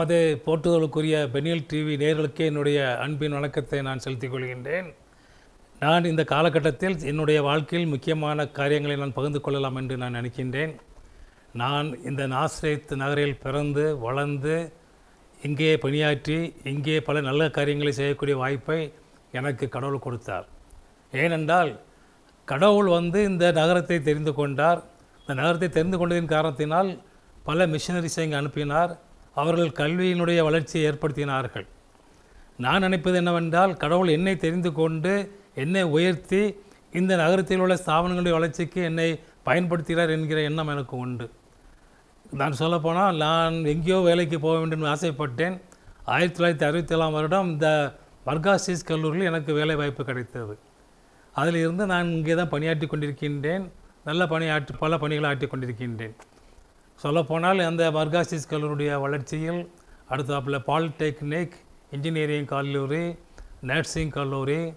நமது போட்டுதலுக்குரிய Peniel TV நேர்களுக்கே என்னுடைய அன்பின் வணக்கத்தை நான் செலுத்திக் கொள்கின்றேன். நான் இந்த காலகட்டத்தில் என்னுடைய வாழ்க்கையில் முக்கியமான காரியங்களை நான் பகிர்ந்து கொள்ளலாம் என்று நான் நினைக்கின்றேன். நான் இந்த நாஸ்ரேத் நகரில் பிறந்து வளர்ந்து இங்கே பணியாற்றி இங்கே பல நல்ல காரியங்களை செய்யக்கூடிய வாய்ப்பை எனக்கு கடவுள் கொடுத்தார். ஏனென்றால் கடவுள் வந்து இந்த நகரத்தை தெரிந்து கொண்டார். இந்த நகரத்தை தெரிந்து கொண்டதின் காரணத்தினால் பல மிஷினரிஸை இங்கே அனுப்பினார். அவர்கள் கல்வியினுடைய வளர்ச்சியை ஏற்படுத்தினார்கள். நான் நினைப்பது என்னவென்றால் கடவுள் என்னை தெரிந்து கொண்டு என்னை உயர்த்தி இந்த நகரத்தில் உள்ள ஸ்தாபனங்களுடைய வளர்ச்சிக்கு என்னை பயன்படுத்துகிறார் என்கிற எண்ணம் எனக்கு உண்டு. நான் சொல்லப்போனால் நான் எங்கேயோ வேலைக்கு போக வேண்டும் என்று ஆசைப்பட்டேன். ஆயிரத்தி தொள்ளாயிரத்தி அறுபத்தி ஏழாம் வருடம் இந்த மர்காசிஸ் கல்லூரியில் எனக்கு வேலை வாய்ப்பு கிடைத்தது. அதில் இருந்து நான் இங்கே தான் பணியாற்றி கொண்டிருக்கின்றேன். நல்ல பணியாற்றி பல பணிகளை ஆற்றி கொண்டிருக்கின்றேன். சொல்லப்போனால் அந்த மர்காசிஸ் கல்லூரியுடைய வளர்ச்சியில் அடுத்தாப்பில் பாலிடெக்னிக் இன்ஜினியரிங் கல்லூரி நர்சிங் கல்லூரி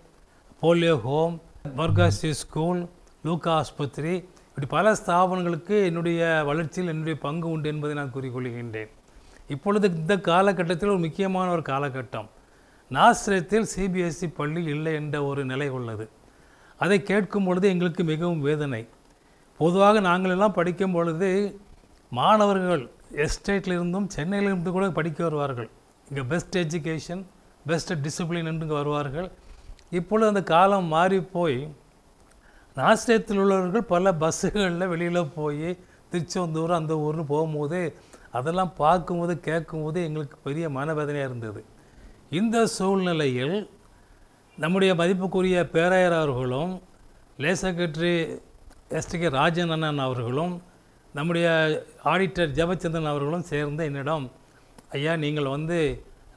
போலியோ ஹோம் மர்காசிஸ் ஸ்கூல் லூக்கா ஆஸ்பத்திரி இப்படி பல ஸ்தாபனங்களுக்கு என்னுடைய வளர்ச்சியில் என்னுடைய பங்கு உண்டு என்பதை நான் கூறிக்கொள்கின்றேன். இப்பொழுது இந்த காலகட்டத்தில் ஒரு முக்கியமான ஒரு காலகட்டம். நாசிரியத்தில் சிபிஎஸ்சி பள்ளி இல்லை என்ற ஒரு நிலை உள்ளது. அதை கேட்கும் பொழுது எங்களுக்கு மிகவும் வேதனை. பொதுவாக நாங்களெல்லாம் படிக்கும் பொழுது மாணவர்கள் எஸ்டேட்டில் இருந்தும் சென்னையிலிருந்து கூட படிக்க வருவார்கள். இங்கே பெஸ்ட் எஜுகேஷன் பெஸ்ட் டிசிப்ளின் என்று இங்கே வருவார்கள். இப்பொழுது அந்த காலம் மாறி போய் நாசிரியத்தில் உள்ளவர்கள் பல பஸ்ஸுகளில் வெளியில் போய் திருச்செந்தூர் அந்த ஊர்னு போகும்போது அதெல்லாம் பார்க்கும்போது கேட்கும்போது எங்களுக்கு பெரிய மனவேதனையாக இருந்தது. இந்த சூழ்நிலையில் நம்முடைய மதிப்புக்குரிய பேராயர் அவர்களும் லே செக்ரட்டரி எஸ்டிகே ராஜன் அண்ணன் அவர்களும் நம்முடைய ஆடிட்டர் ஜெபச்சந்திரன் அவர்களும் சேர்ந்து என்னிடம் ஐயா நீங்கள் வந்து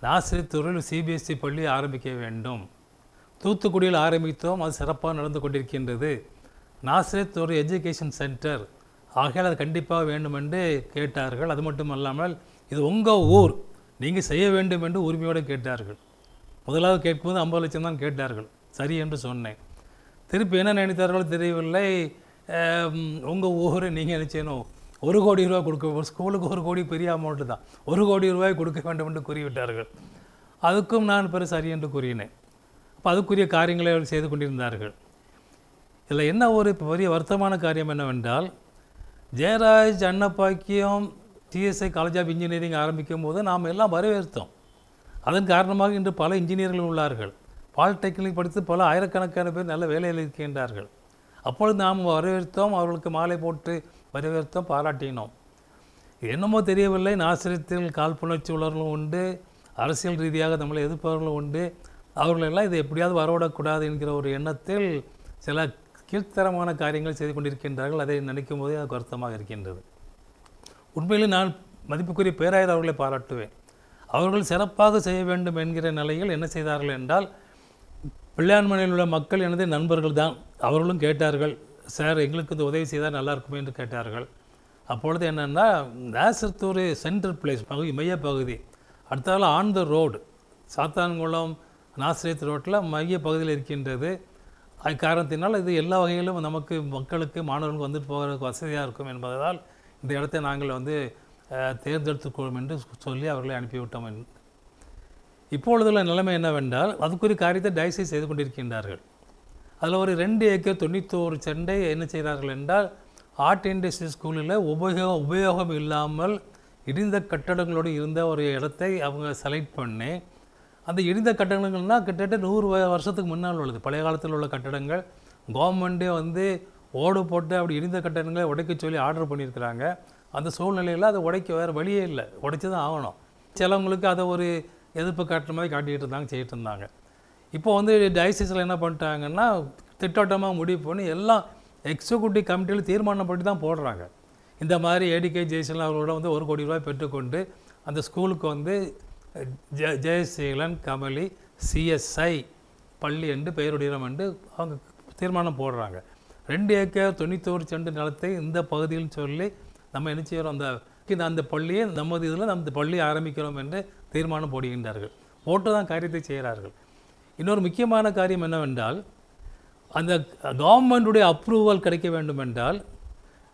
நாசிரியத்தூரில் சிபிஎஸ்சி பள்ளி ஆரம்பிக்க வேண்டும். தூத்துக்குடியில் ஆரம்பித்தோம் அது சிறப்பாக நடந்து கொண்டிருக்கின்றது. நாசிரியத்துறை எஜுகேஷன் சென்டர் ஆகையால் அது கண்டிப்பாக வேண்டும் என்று கேட்டார்கள். அது மட்டும் அல்லாமல் இது உங்கள் ஊர் நீங்கள் செய்ய வேண்டும் என்று உரிமையோடு கேட்டார்கள். முதலாவது கேட்கும்போது ஐம்பது லட்சம் தான் கேட்டார்கள். சரி என்று சொன்னேன். திருப்பி என்ன நினைத்தார்களோ தெரியவில்லை. உங்கள் ஊர் நீங்கள் என்ன செய்யணும் ஒரு கோடி ரூபாய் கொடுக்க ஸ்கூலுக்கு ஒரு கோடி பெரிய அமௌண்ட்டு தான். ஒரு கோடி ரூபாய் கொடுக்க வேண்டும் என்று கூறிவிட்டார்கள். அதுக்கும் நான் பெரு சரி என்று கூறினேன். அப்போ அதுக்குரிய காரியங்களை அவர்கள் செய்து கொண்டிருந்தார்கள். இதில் என்ன ஒரு பெரிய வருத்தமான காரியம் என்னவென்றால் Jeyaraj Annapackiam CSI college of engineering ஆரம்பிக்கும் போது நாம் எல்லாம் வரவேற்றோம். அதன் காரணமாக இன்று பல இன்ஜினியர்கள் உள்ளார்கள். பாலிடெக்னிக் படித்து பல ஆயிரக்கணக்கான பேர் நல்ல வேலையில் இருக்கின்றார்கள். அப்பொழுது நாம் வரவேற்றோம் அவர்களுக்கு மாலை போட்டு வரவேற்றோம் பாராட்டினோம். என்னமோ தெரியவில்லை நாசிரியத்தில் காழ்ப்புணர்ச்சி உள்ளவர்களும் உண்டு அரசியல் ரீதியாக நம்மளை எதிர்ப்பவர்களும் உண்டு. அவர்களெல்லாம் இதை எப்படியாவது வரவிடக்கூடாது என்கிற ஒரு எண்ணத்தில் சில கீழ்த்தரமான காரியங்கள் செய்து கொண்டிருக்கின்றார்கள். அதை நினைக்கும் போதே அது வருத்தமாக இருக்கின்றது. உண்மையில் நான் மதிப்புக்குரிய பேராயர் அவர்களை பாராட்டுவேன். அவர்கள் சிறப்பாக செய்ய வேண்டும் என்கிற நிலையில் என்ன செய்தார்கள் என்றால் பிள்ளையான்மனையில் உள்ள மக்கள் எனது நண்பர்கள் தான். அவர்களும் கேட்டார்கள் சார் எங்களுக்கு இந்த உதவி செய்தால் நல்லா இருக்குமே என்று கேட்டார்கள். அப்பொழுது என்னென்னா நேசத்தூர் சென்ட்ரல் பிளேஸ் பகுதி மையப்பகுதி அடுத்தால on the road Sathankulam Nazareth ரோட்டில் மைய பகுதியில் இருக்கின்றது. அது காரணத்தினால் இது எல்லா வகையிலும் நமக்கு மக்களுக்கு மாணவர்களுக்கு வந்துட்டு போகிறதுக்கு வசதியாக இருக்கும் என்பதால் இந்த இடத்தை நாங்கள் வந்து தேர்ந்தெடுத்துக்கொள்ளும் என்று சொல்லி அவர்களை அனுப்பிவிட்டோம். இப்பொழுதுள்ள நிலைமை என்னவென்றால் அதுக்குரிய காரியத்தை டயசைஸ் செய்து கொண்டிருக்கின்றார்கள். அதில் ஒரு ரெண்டு ஏக்கர் தொண்ணூத்தோரு செண்டை என்ன செய்கிறார்கள் என்றால் ஆர்ட் இண்டஸ்ட்ரி ஸ்கூலில் உபயோகம் உபயோகம் இல்லாமல் இடிந்த கட்டடங்களோடு இருந்த ஒரு இடத்தை அவங்க செலக்ட் பண்ணி அந்த இடிந்த கட்டடங்கள்னால் கிட்டத்தட்ட நூறு வருஷத்துக்கு முன்னால் உள்ளது. பழைய காலத்தில் உள்ள கட்டடங்கள். கவர்மெண்ட்டே வந்து ஓடு போட்டு அப்படி இடிந்த கட்டடங்களை உடைக்க சொல்லி ஆர்டர் பண்ணியிருக்கிறாங்க. அந்த சூழ்நிலையில் அதை உடைக்க வேறு வழியே இல்லை. உடைச்சி தான் ஆகணும். சிலவங்களுக்கு அதை ஒரு எதிர்ப்பு காட்டுற மாதிரி காட்டிகிட்டு இருந்தாங்க செய்யிட்டு இருந்தாங்க. இப்போ வந்து டயசிஸில் என்ன பண்ணிட்டாங்கன்னா திட்டோட்டமாக முடிவு பண்ணி எல்லாம் எக்ஸிக்யூட்டிவ் கமிட்டியில் தீர்மானம் பண்ணி தான் போடுறாங்க. இந்த மாதிரி ஏடிகே ஜெய்சன் அவர்களோட வந்து ஒரு கோடி ரூபாய் பெற்றுக்கொண்டு அந்த ஸ்கூலுக்கு வந்து ஜெ ஜெயசீலன் கமலி சிஎஸ்ஐ பள்ளி என்று பெயருடையிடம் என்று அவங்க தீர்மானம் போடுறாங்க. ரெண்டு ஏக்கர் தொண்ணூத்தோரு செண்டு நிலத்தை இந்த பகுதியில் சொல்லி நம்ம என்ன செய்கிறோம் அந்த இந்த அந்த பள்ளியை நமது இதில் நம்ம பள்ளி ஆரம்பிக்கிறோம் என்று தீர்மானம் போடுகின்றார்கள். போட்டு தான் காரியத்தை செய்கிறார்கள். இன்னொரு முக்கியமான காரியம் என்னவென்றால் அந்த கவர்மெண்ட்டுடைய அப்ரூவல் கிடைக்க வேண்டும் என்றால்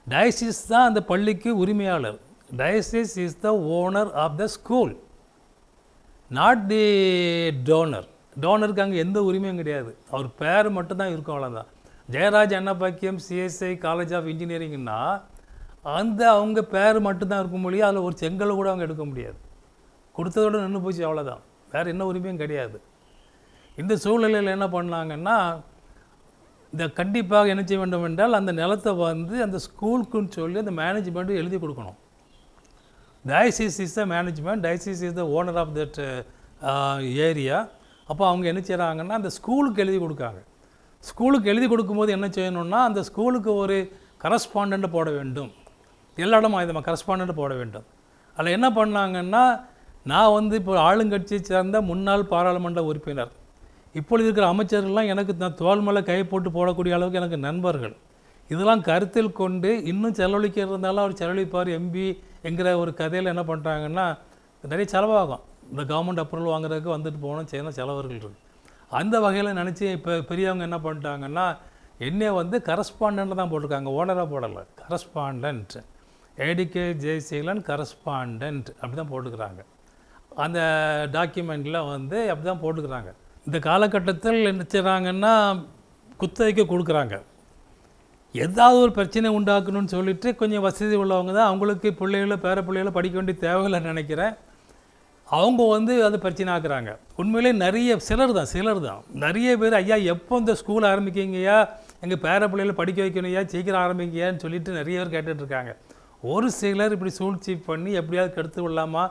டயசிஸ் தான் அந்த பள்ளிக்கு உரிமையாளர். Diocese is the owner of the school not the donor டோனருக்கு அங்கே எந்த உரிமையும் கிடையாது. அவர் பேர் மட்டும்தான் இருக்கும் அவ்வளோதான் Jeyaraj Annapackiam CSI college of இன்ஜினியரிங்னா அந்த அவங்க பேர் மட்டும்தான் இருக்கும் மொழியே அதில் ஒரு செங்கலை கூட அவங்க எடுக்க முடியாது. கொடுத்ததோட நின்று போச்சு அவ்வளோதான் வேறு என்ன உரிமையும் கிடையாது. இந்த சூழ்நிலையில் என்ன பண்ணாங்கன்னா இந்த கண்டிப்பாக என்ன செய்ய வேண்டும் என்றால் அந்த நிலத்தை வந்து அந்த ஸ்கூலுக்குன்னு சொல்லி அந்த மேனேஜ்மெண்ட்டு எழுதி கொடுக்கணும். Diocese is the management diocese is the owner of that area அப்போ அவங்க என்ன செய்கிறாங்கன்னா அந்த ஸ்கூலுக்கு எழுதி கொடுக்காங்க. ஸ்கூலுக்கு எழுதி கொடுக்கும்போது என்ன செய்யணும்னா அந்த ஸ்கூலுக்கு ஒரு கரஸ்பாண்டண்ட்டை போட வேண்டும். எல்லா இடமும் ஆயுதமாக கரஸ்பாண்டண்ட் போட வேண்டும். அதில் என்ன பண்ணாங்கன்னா நான் வந்து இப்போ ஆளுங்கட்சியை சேர்ந்த முன்னாள் பாராளுமன்ற உறுப்பினர் இப்பொழுது இருக்கிற அமைச்சர்கள்லாம் எனக்கு நான் தோல் மேலே கை போட்டு போடக்கூடிய அளவுக்கு எனக்கு நண்பர்கள். இதெல்லாம் கருத்தில் கொண்டு இன்னும் செலவழிக்கிறதுனால அவர் செலவழிப்பார். எம்பி என்கிற ஒரு கதையில் என்ன பண்ணுறாங்கன்னா நிறைய செலவாகும். இந்த கவர்மெண்ட் அப்ரூவல் வாங்குறதுக்கு வந்துட்டு போகணும் செய்யணும் செலவர்கள் இருக்கு. அந்த வகையில் நினச்சி இப்போ பெரியவங்க என்ன பண்ணிட்டாங்கன்னா என்னை வந்து கரஸ்பாண்டன்ட் தான் போட்டிருக்காங்க. ஓனராக போடலை. கரஸ்பாண்டன்ட் ஏடிகே ஜெய்சீலன் கரஸ்பாண்டன்ட் அப்படி தான் போட்டுக்கிறாங்க. அந்த டாக்குமெண்ட்டில் வந்து அப்படி தான் போட்டுக்கிறாங்க. இந்த காலகட்டத்தில் என்ன செய்கிறாங்கன்னா குத்தகைக்கு கொடுக்குறாங்க. ஏதாவது ஒரு பிரச்சனை உண்டாக்கணும்னு சொல்லிட்டு கொஞ்சம் வசதி உள்ளவங்க தான். அவங்களுக்கு பிள்ளைகள பேர பிள்ளைகளை படிக்க வேண்டிய தேவைகளை நினைக்கிறேன். அவங்க வந்து அது பிரச்சனை ஆக்குறாங்க. உண்மையிலே நிறைய சிலர் தான் சிலர் தான். நிறைய பேர் ஐயா எப்போ இந்த ஸ்கூல் ஆரம்பிக்கிங்கய்யா எங்கள் பேர பிள்ளைகளை படிக்க வைக்கணும்யா? சீக்கிரம் ஆரம்பிங்கயான்னு சொல்லிட்டு நிறைய பேர் கேட்டுட்ருக்காங்க ஒரு சிலர் இப்படி சூழ்ச்சி பண்ணி எப்படியாவது கெடுத்து விடலாமா?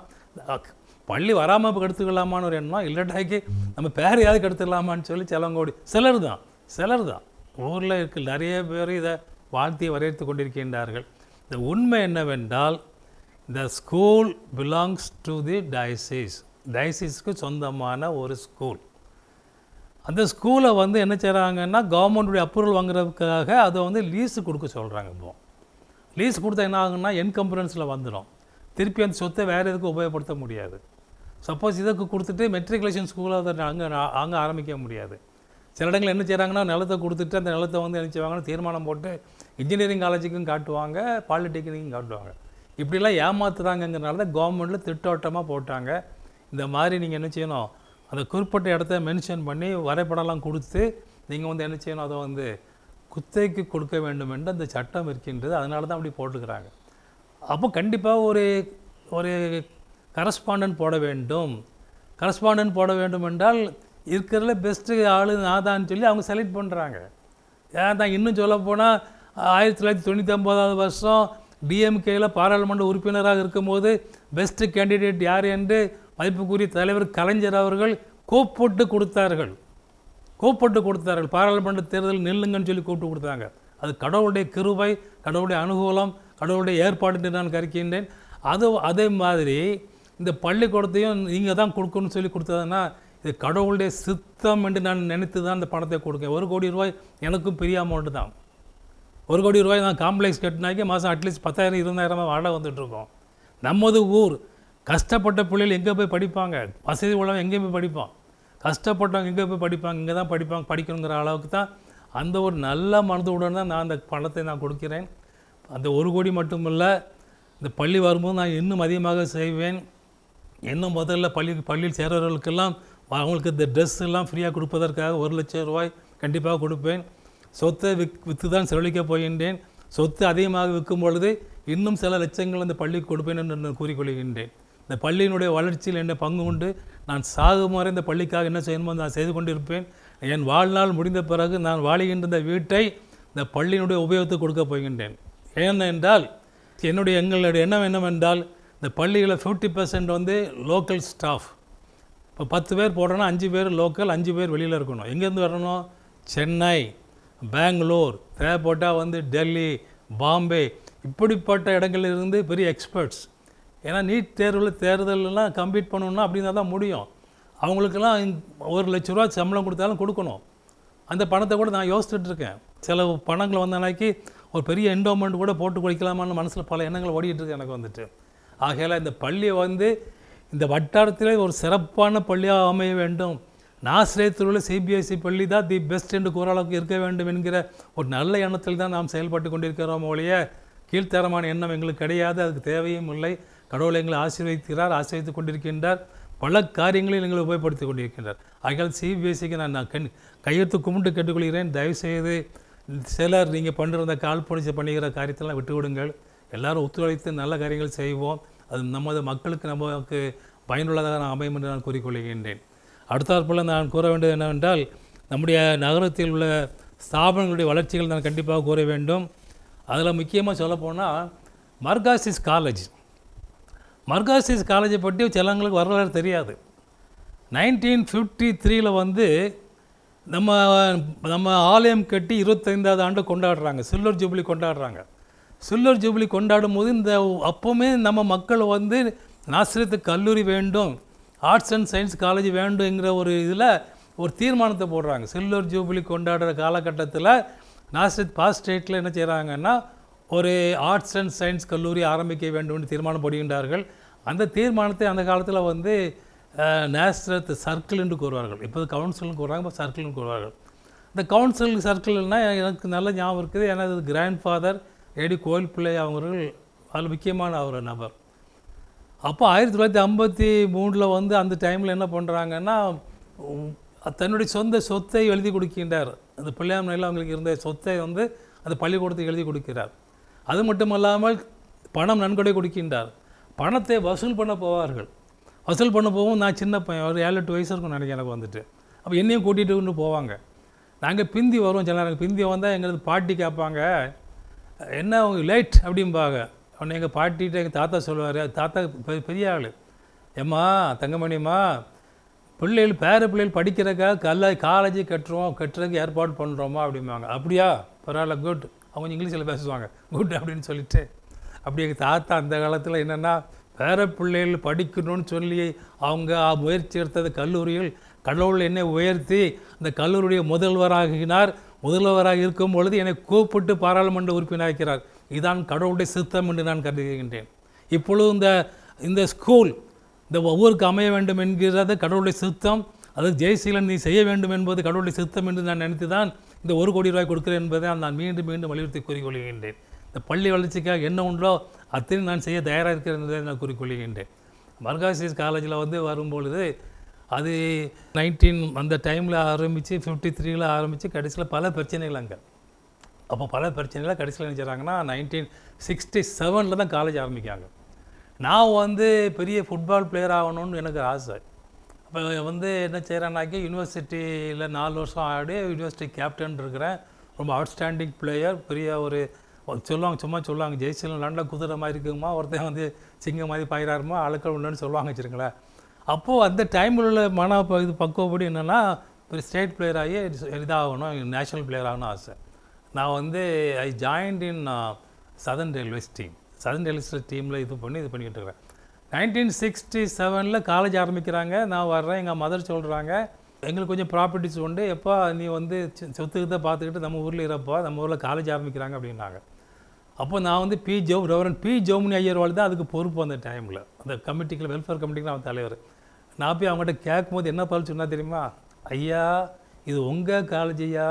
பள்ளி வராமல் இப்போ கெடுத்துக்கலாமான்னு ஒரு எண்ணம்? இல்லாட்டாக்கி நம்ம பேரையாவது கெடுத்துடலாமான்னு சொல்லி செலவங்கோடி சிலர் தான் சிலர் தான் ஊரில் இருக்க நிறைய பேர் இதை வாழ்த்தி வரையறுத்து கொண்டிருக்கின்றார்கள். இந்த உண்மை என்னவென்றால் இந்த school belongs to the diocese டயசிஸ்க்கு சொந்தமான ஒரு ஸ்கூல் அந்த ஸ்கூலை வந்து என்ன செய்கிறாங்கன்னா கவர்மெண்ட்டுடைய அப்ரூவல் வாங்குறதுக்காக அதை வந்து லீஸு கொடுக்க சொல்கிறாங்க இப்போ. லீஸ் கொடுத்தா என்ன ஆகுன்னா என்கம்பரன்ஸில் வந்துடும் திருப்பி அந்த சொத்தை வேறு எதுக்கும் உபயோகப்படுத்த முடியாது. சப்போஸ் இதுக்கு கொடுத்துட்டு மெட்ரிகுலேஷன் ஸ்கூலில் அதை அங்கே அங்கே ஆரம்பிக்க முடியாது. சில இடங்கள் என்ன செய்கிறாங்கன்னா நிலத்தை கொடுத்துட்டு அந்த நிலத்தை வந்து என்ன செய்வாங்கன்னா தீர்மானம் போட்டு இன்ஜினியரிங் காலேஜுக்கும் காட்டுவாங்க பாலிடெக்னிக்கும் காட்டுவாங்க. இப்படிலாம் ஏமாத்துறாங்கங்கிறனால தான் கவர்மெண்ட்டில் திட்டோட்டமாக போட்டாங்க. இந்த மாதிரி நீங்கள் என்ன செய்யணும் அந்த குறிப்பிட்ட இடத்த மென்ஷன் பண்ணி வரைபடம்லாம் கொடுத்து நீங்கள் வந்து என்ன செய்யணும் அதை வந்து குத்தைக்கு கொடுக்க வேண்டும் என்று அந்த சட்டம் இருக்கின்றது. அதனால தான் அப்படி போட்டுக்கிறாங்க அப்போ கண்டிப்பாக ஒரு ஒரு கரஸ்பாண்டன்ட் போட வேண்டும். கரஸ்பாண்டன்ட் போட வேண்டும் என்றால் இருக்கிறதுல பெஸ்ட்டு ஆளு நான் தான் சொல்லி அவங்க செலக்ட் பண்ணுறாங்க ஏன் தான் இன்னும் சொல்ல போனால் ஆயிரத்தி தொள்ளாயிரத்தி தொண்ணூற்றி ஒம்பதாவது வருஷம் டிஎம்கேயில் பாராளுமன்ற உறுப்பினராக இருக்கும்போது பெஸ்ட்டு கேண்டிடேட் யார் என்று மதிப்புக்குரிய தலைவர் கலைஞர் அவர்கள் கூப்பிட்டு கொடுத்தார்கள். கூப்பிட்டு கொடுத்தார்கள். பாராளுமன்ற தேர்தல் நில்லுங்கன்னு சொல்லி கூப்பிட்டு கொடுத்தாங்க. அது கடவுளுடைய கிருவை கடவுளுடைய அனுகூலம் கடவுளுடைய ஏற்பாடு என்று நான் கருக்கின்றேன். அது அதே மாதிரி இந்த பள்ளிக்கூடத்தையும் நீங்கள் தான் கொடுக்கணும்னு சொல்லி கொடுத்ததுன்னா இது கடவுளுடைய சித்தம் என்று நான் நினைத்து தான் இந்த பணத்தை கொடுக்கேன். ஒரு கோடி ரூபாய் எனக்கும் பெரிய அமௌண்ட்டு தான். ஒரு கோடி ரூபாய் நான் காம்ப்ளெக்ஸ் கட்டினாக்கி மாதம் அட்லீஸ்ட் பத்தாயிரம் இருபதாயிரமா வாடகை வந்துட்டுருக்கோம். நமது ஊர் கஷ்டப்பட்ட பிள்ளைகள் எங்கே போய் படிப்பாங்க? வசதி உள்ளவன் எங்கே போய் படிப்பான்? கஷ்டப்பட்டவங்க எங்கே போய் படிப்பாங்க? இங்கே தான் படிப்பாங்க படிக்கணுங்கிற அளவுக்கு தான் அந்த ஒரு நல்ல மனதுடன் தான் நான் அந்த பணத்தை நான் கொடுக்கிறேன். அந்த ஒரு கோடி மட்டுமல்ல இந்த பள்ளி வரும்போது நான் இன்னும் அதிகமாக செய்வேன். இன்னும் முதல்ல பள்ளி பள்ளியில் சேர்றவர்களுக்கெல்லாம் அவங்களுக்கு இந்த ட்ரெஸ் எல்லாம் ஃப்ரீயாக கொடுப்பதற்காக ஒரு லட்சம் ரூபாய் கண்டிப்பாக கொடுப்பேன். சொத்தை விக் விற்று தான் செலவழிக்க போகின்றேன். சொத்து அதிகமாக விற்கும் பொழுது இன்னும் சில லட்சங்கள் அந்த பள்ளிக்கு கொடுப்பேன் என்று நான் கூறிக்கொள்கின்றேன். இந்த பள்ளியினுடைய வளர்ச்சியில் என்ன பங்கு உண்டு? நான் சாகும் வரை இந்த பள்ளிக்காக என்ன செய்யணுமோ நான் செய்து கொண்டிருப்பேன். என் வாழ்நாள் முடிந்த பிறகு நான் வாழுகின்ற இந்த வீட்டை இந்த பள்ளியினுடைய உபயோகத்துக்கு கொடுக்க போகின்றேன். ஏனென்றால் என்னுடைய எங்களுடைய எண்ணம் என்னவென்றால் இந்த பள்ளிகளில் ஃபிஃப்டி பர்சன்ட் வந்து லோக்கல் ஸ்டாஃப் இப்போ பத்து பேர் போடுறோன்னா அஞ்சு பேர் லோக்கல் அஞ்சு பேர் வெளியில் இருக்கணும். எங்கேருந்து வரணும்? சென்னை பெங்களூர் தேவைப்பட்டால் வந்து டெல்லி பாம்பே இப்படிப்பட்ட இடங்களிலிருந்து பெரிய எக்ஸ்பர்ட்ஸ் ஏன்னா நீட் தேர்வில் தேர்தலெலாம் கம்ப்ளீட் பண்ணணும்னா அப்படின்னா தான் முடியும். அவங்களுக்கெல்லாம் ஒரு லட்ச ரூபா சம்பளம் கொடுத்தாலும் கொடுக்கணும். அந்த பணத்தை கூட நான் யோசிச்சுட்ருக்கேன் சில பணங்கள் வந்தனாக்கி ஒரு பெரிய என்டோமெண்ட் கூட போட்டு குடிக்கலாமான்னு மனசில் பல எண்ணங்கள் ஓடிட்டு இருக்கு எனக்கு வந்துட்டு. ஆகையால் இந்த பள்ளியை வந்து இந்த வட்டாரத்திலே ஒரு சிறப்பான பள்ளியாக அமைய வேண்டும். நாசிரியத்தில் உள்ள சிபிஎஸ்சி பள்ளி தான் தி பெஸ்ட் என்று கூற அளவுக்கு இருக்க வேண்டும் என்கிற ஒரு நல்ல எண்ணத்தில் தான் நாம் செயல்பட்டு கொண்டிருக்கிறோம் ஒழிய கீழ்த்தரமான எண்ணம் எங்களுக்கு கிடையாது அதுக்கு தேவையும் இல்லை. கடவுளை எங்களை ஆசீர்வதிக்கிறார் ஆசீர்வதித்து கொண்டிருக்கின்றார். பல காரியங்களில் எங்களை உபயோகப்படுத்தி கொண்டிருக்கின்றார். ஆகையால் சிபிஎஸ்சிக்கு நான் நான் கண் கையெழுத்து கும்பிட்டு கேட்டுக்கொள்கிறேன். தயவுசெய்து சிலர் நீங்கள் பண்ணுற கால் காழ்ப்புணர்ச்சி பண்ணுகிற காரியத்தெல்லாம் விட்டு விடுங்கள் எல்லாரும் ஒத்துழைத்து நல்ல காரியங்கள் செய்வோம். அது நமது மக்களுக்கு நமக்கு பயனுள்ளதாக நான் அமையும் என்று நான் கூறிக்கொள்கின்றேன். அடுத்தாற்போல் நான் கூற வேண்டியது என்னவென்றால் நம்முடைய நகரத்தில் உள்ள ஸ்தாபனங்களுடைய வளர்ச்சிகள் நான் கண்டிப்பாக கூற வேண்டும். அதில் முக்கியமாக சொல்லப்போனால் மர்காசிஸ் காலேஜ். மர்காசிஸ் காலேஜை பற்றி சிலங்களுக்கு வரலாறு தெரியாது. நைன்டீன் ஃபிஃப்டி த்ரீயில் வந்து நம்ம நம்ம ஆலயம் கட்டி இருபத்தைந்தாவது ஆண்டு கொண்டாடுறாங்க. சில்வர் ஜூப்ளி கொண்டாடுறாங்க. சில்வர் ஜூப்ளி கொண்டாடும் போது இந்த அப்போவுமே நம்ம மக்கள் வந்து நாசிரியத்து கல்லூரி வேண்டும் ஆர்ட்ஸ் அண்ட் சயின்ஸ் காலேஜ் வேண்டுங்கிற ஒரு இதில் ஒரு தீர்மானத்தை போடுறாங்க. சில்வர் ஜூப்ளி கொண்டாடுற காலகட்டத்தில் நாசிரியத் பாஸ் ஸ்டேட்டில் என்ன செய்கிறாங்கன்னா ஒரு ஆர்ட்ஸ் அண்ட் சயின்ஸ் கல்லூரி ஆரம்பிக்க வேண்டும் என்று தீர்மானம் போடுகின்றார்கள். அந்த தீர்மானத்தை அந்த காலத்தில் வந்து நேஸ்ரத் சர்க்கிள் என்று கூறுவார்கள். இப்போது கவுன்சில்னு கூறுறாங்க இப்போ சர்க்கிள்னு கூறுவார்கள். இந்த கவுன்சில் சர்க்கிள்னால் எனக்கு நல்ல ஞாபகம் இருக்குது. எனது கிராண்ட் ஃபாதர் ஏடி கோயில் பிள்ளை அவர்கள் அதில் முக்கியமான ஒரு நபர். அப்போ ஆயிரத்தி தொள்ளாயிரத்தி ஐம்பத்தி மூணில் வந்து அந்த டைமில் என்ன பண்ணுறாங்கன்னா தன்னுடைய சொந்த சொத்தை எழுதி கொடுக்கின்றார். அந்த பிள்ளையாமலையில் அவங்களுக்கு இருந்த சொத்தை வந்து அந்த பள்ளிக்கூடத்துக்கு எழுதி கொடுக்கிறார். அது மட்டுமல்லாமல் பணம் நன்கொடை கொடுக்கின்றார். பணத்தை வசூல் பண்ண போவார்கள். வசூல் பண்ண போகும். நான் சின்ன பையன் ஒரு ஏழு எட்டு வயசு இருக்கும் நினைக்கிறேன் எனக்கு வந்துட்டு. அப்போ என்னையும் கூட்டிகிட்டு கொண்டு போவாங்க. நாங்கள் பிந்தி வருவோம் சில நேரம். பிந்தி வந்தால் எங்களுக்கு பாட்டி கேட்பாங்க என்ன அவங்க லேட் அப்படிம்பாங்க. உடனே எங்கள் பாட்டிகிட்ட எங்கள் தாத்தா சொல்லுவார். தாத்தா பெரிய ஆள். ஏம்மா தங்கமணிம்மா பிள்ளைகள் பேர பிள்ளைகள் படிக்கிறக்காக கல்ல காலேஜ் கட்டுறோம். கட்டுறதுக்கு ஏற்பாடு பண்ணுறோமா அப்படிம்பாங்க. அப்படியா? பரவாயில்ல குட் அவங்க இங்கிலீஷில் பேசுவாங்க. குட் அப்படின்னு சொல்லிட்டு. அப்படி எங்கள் தாத்தா அந்த காலத்தில் என்னென்னா பேர பிள்ளைகள் படிக்கணும்னு சொல்லி அவங்க முயற்சி எடுத்தது கல்லூரியில் கடவுள் என்னை உயர்த்தி அந்த கல்லூரியுடைய முதல்வராகினார். முதல்வராக இருக்கும் பொழுது என்னை கூப்பிட்டு பாராளுமன்ற உறுப்பினராக்கிறார் இதுதான் கடவுளுடைய சித்தம் என்று நான் கருதுகின்றேன். இப்பொழுது இந்த இந்த ஸ்கூல் இந்த ஒவ்வொருக்கு அமைய வேண்டும் என்கிறது கடவுளுடைய சித்தம். அது ஜெயசீலன் நீ செய்ய வேண்டும் என்பது கடவுளுடைய சித்தம் என்று நான் நினைத்து தான் இந்த ஒரு கோடி ரூபாய் கொடுக்கிறேன் என்பதை நான் மீண்டும் மீண்டும் வலியுறுத்தி கூறிக்கொள்கின்றேன். இந்த பள்ளி வளர்ச்சிக்காக என்ன உண்டோ அத்தனை நான் செய்ய தயாராக இருக்கிறேன் நான் கூறிக்கொள்கின்றேன். மர்காசிஸ் காலேஜில் வந்து வரும்பொழுது அது நைன்டீன் அந்த டைமில் ஆரம்பித்து ஃபிஃப்டி த்ரீல ஆரம்பித்து கடைசியில் பல பிரச்சனைகள் அங்கே. அப்போ பல பிரச்சனைகளை கடைசியில் என்ன செய்கிறாங்கன்னா நைன்டீன் சிக்ஸ்டி செவனில் தான் காலேஜ் ஆரம்பிக்காங்க நான் வந்து பெரிய ஃபுட்பால் பிளேயர் ஆகணும்னு எனக்கு ஆசை. அப்போ வந்து என்ன செய்கிறேன்னாக்கி யூனிவர்சிட்டியில் நாலு வருஷம் ஆடி யூனிவர்சிட்டி கேப்டன் இருக்கிறேன். ரொம்ப அவுட்ஸ்டாண்டிங் பிளேயர் பெரிய ஒரு சொல்லுவாங்க சும்மா சொல்லுவாங்க ஜெய்சீலன் நல்ல குதிரை மாதிரி இருக்குமா ஒருத்தன் வந்து சிங்கம் மாதிரி பாயிறாருமா அழுக்கல் உண்டுன்னு சொல்லுவாங்க வச்சுருங்களேன். அப்போது அந்த டைமில் உள்ள மன ப- இது பக்குவப்படி என்னென்னா ஒரு ஸ்டேட் பிளேயர் ஆகி இதாகணும் நேஷனல் பிளேயர் ஆகணும் ஆசை. நான் வந்து I joined in southern railways team. Southern railways டீமில் இது பண்ணி இது பண்ணிக்கிட்டு இருக்கிறேன். நைன்டீன் சிக்ஸ்டி செவனில் காலேஜ் ஆரம்பிக்கிறாங்க. நான் வர்றேன் எங்கள் மதர் சொல்கிறாங்க எங்களுக்கு கொஞ்சம் ப்ராப்பர்ட்டிஸ் உண்டு. எப்போ நீ வந்து சொ- சொத்துக்கிட்ட பார்த்துக்கிட்டு நம்ம ஊரில் இருப்பா நம்ம ஊரில் காலேஜ் ஆரம்பிக்கிறாங்க அப்படின்னாங்க. அப்போ நான் வந்து P Joe reverend P Jomini Iyer தான் அதுக்கு பொறுப்பு அந்த டைமில் அந்த கமிட்டிக்கில் வெல்ஃபேர் கமிட்டிக்கு அவன் தலைவர். நான் போய் அவங்ககிட்ட கேட்கும்போது என்ன பதில் சொன்னால் தெரியுமா? ஐயா இது உங்கள் காலேஜையா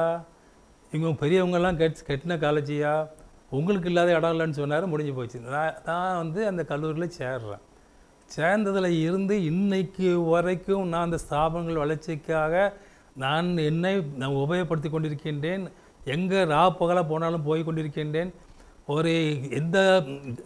இவங்க பெரியவங்கெல்லாம் கட் கட்டின காலேஜையா உங்களுக்கு இல்லாத இடம் இல்லைன்னு சொன்னார் முடிஞ்சு போச்சு. நான் நான் வந்து அந்த கல்லூரியில் சேர்றேன். சேர்ந்ததில் இருந்து இன்னைக்கு வரைக்கும் நான் அந்த ஸ்தாபனங்கள் வளர்ச்சிக்காக நான் என்னை நான் உபயோகப்படுத்தி கொண்டிருக்கின்றேன். எங்கே ரா பகலாக போனாலும் போய் கொண்டிருக்கின்றேன். ஒரு எந்த